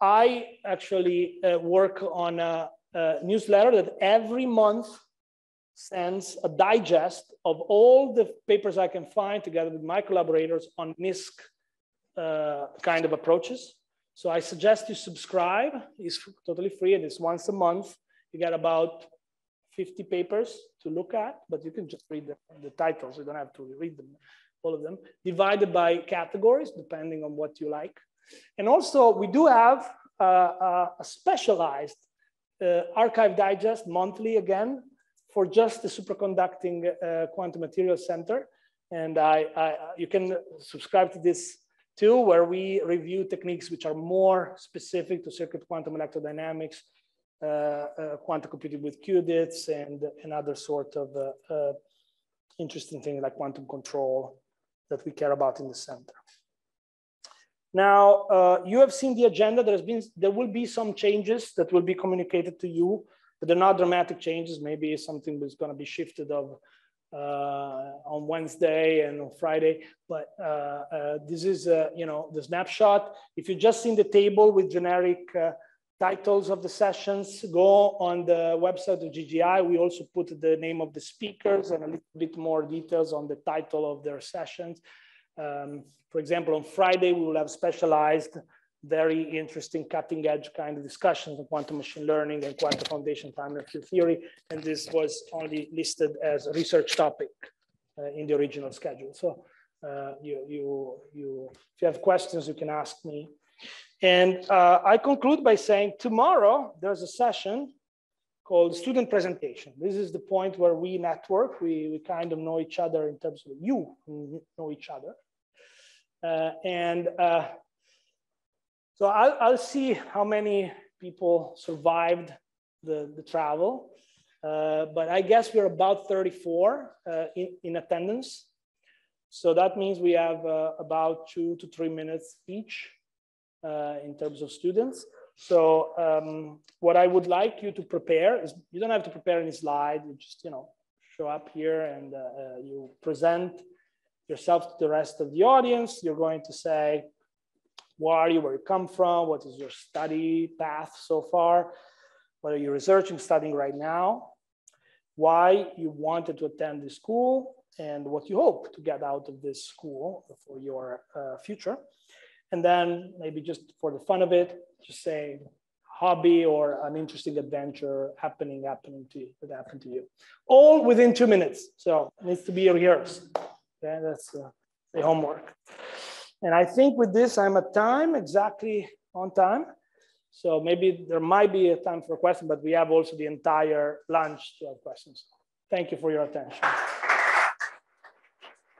I actually uh, work on a, a newsletter that every month sends a digest of all the papers I can find together with my collaborators on NISQ uh, kind of approaches. So I suggest you subscribe. It's totally free and it's once a month. You get about 50 papers to look at, but you can just read the, the titles. You don't have to read them, all of them, divided by categories, depending on what you like. And also we do have uh, uh, a specialized uh, arXiv digest monthly again for just the superconducting uh, quantum materials center. And I, I, you can subscribe to this too, where we review techniques which are more specific to circuit quantum electrodynamics, uh, uh, quantum computing with qubits, and another sort of uh, interesting thing like quantum control that we care about in the center. Now, uh, you have seen the agenda. There has been, there will be some changes that will be communicated to you, but they're not dramatic changes. Maybe something that's going to be shifted of uh, on Wednesday and on Friday. But uh, uh, this is, you know, the snapshot. If you just seen the table with generic titles of the sessions, go on the website of GGI. We also put the name of the speakers and a little bit more details on the title of their sessions. Um, for example, on Friday, we will have specialized very interesting cutting edge kind of discussions on quantum machine learning and quantum foundation timeline field theory. And this was only listed as a research topic uh, in the original schedule. So uh, you, you, you, if you have questions, you can ask me. And uh, I conclude by saying tomorrow there's a session called student presentation. This is the point where we network. We, we kind of know each other in terms of you know each other. Uh, and uh, so I'll, I'll see how many people survived the, the travel. Uh, but I guess we're about 34 uh, in, in attendance. So that means we have uh, about two to three minutes each uh, in terms of students. So um, what I would like you to prepare is, you don't have to prepare any slide, you just, you know, show up here and uh, uh, you present yourself to the rest of the audience. You're going to say, where are you, where you come from, what is your study path so far, what are you researching, studying right now, why you wanted to attend this school, and what you hope to get out of this school for your uh, future. And then maybe just for the fun of it, just say hobby or an interesting adventure happening, happening to you, that happened to you. All within two minutes. So it needs to be rehearsed. Okay, that's uh, the homework. And I think with this, I'm at time, exactly on time. So maybe there might be a time for questions, but we have also the entire lunch to have questions. Thank you for your attention.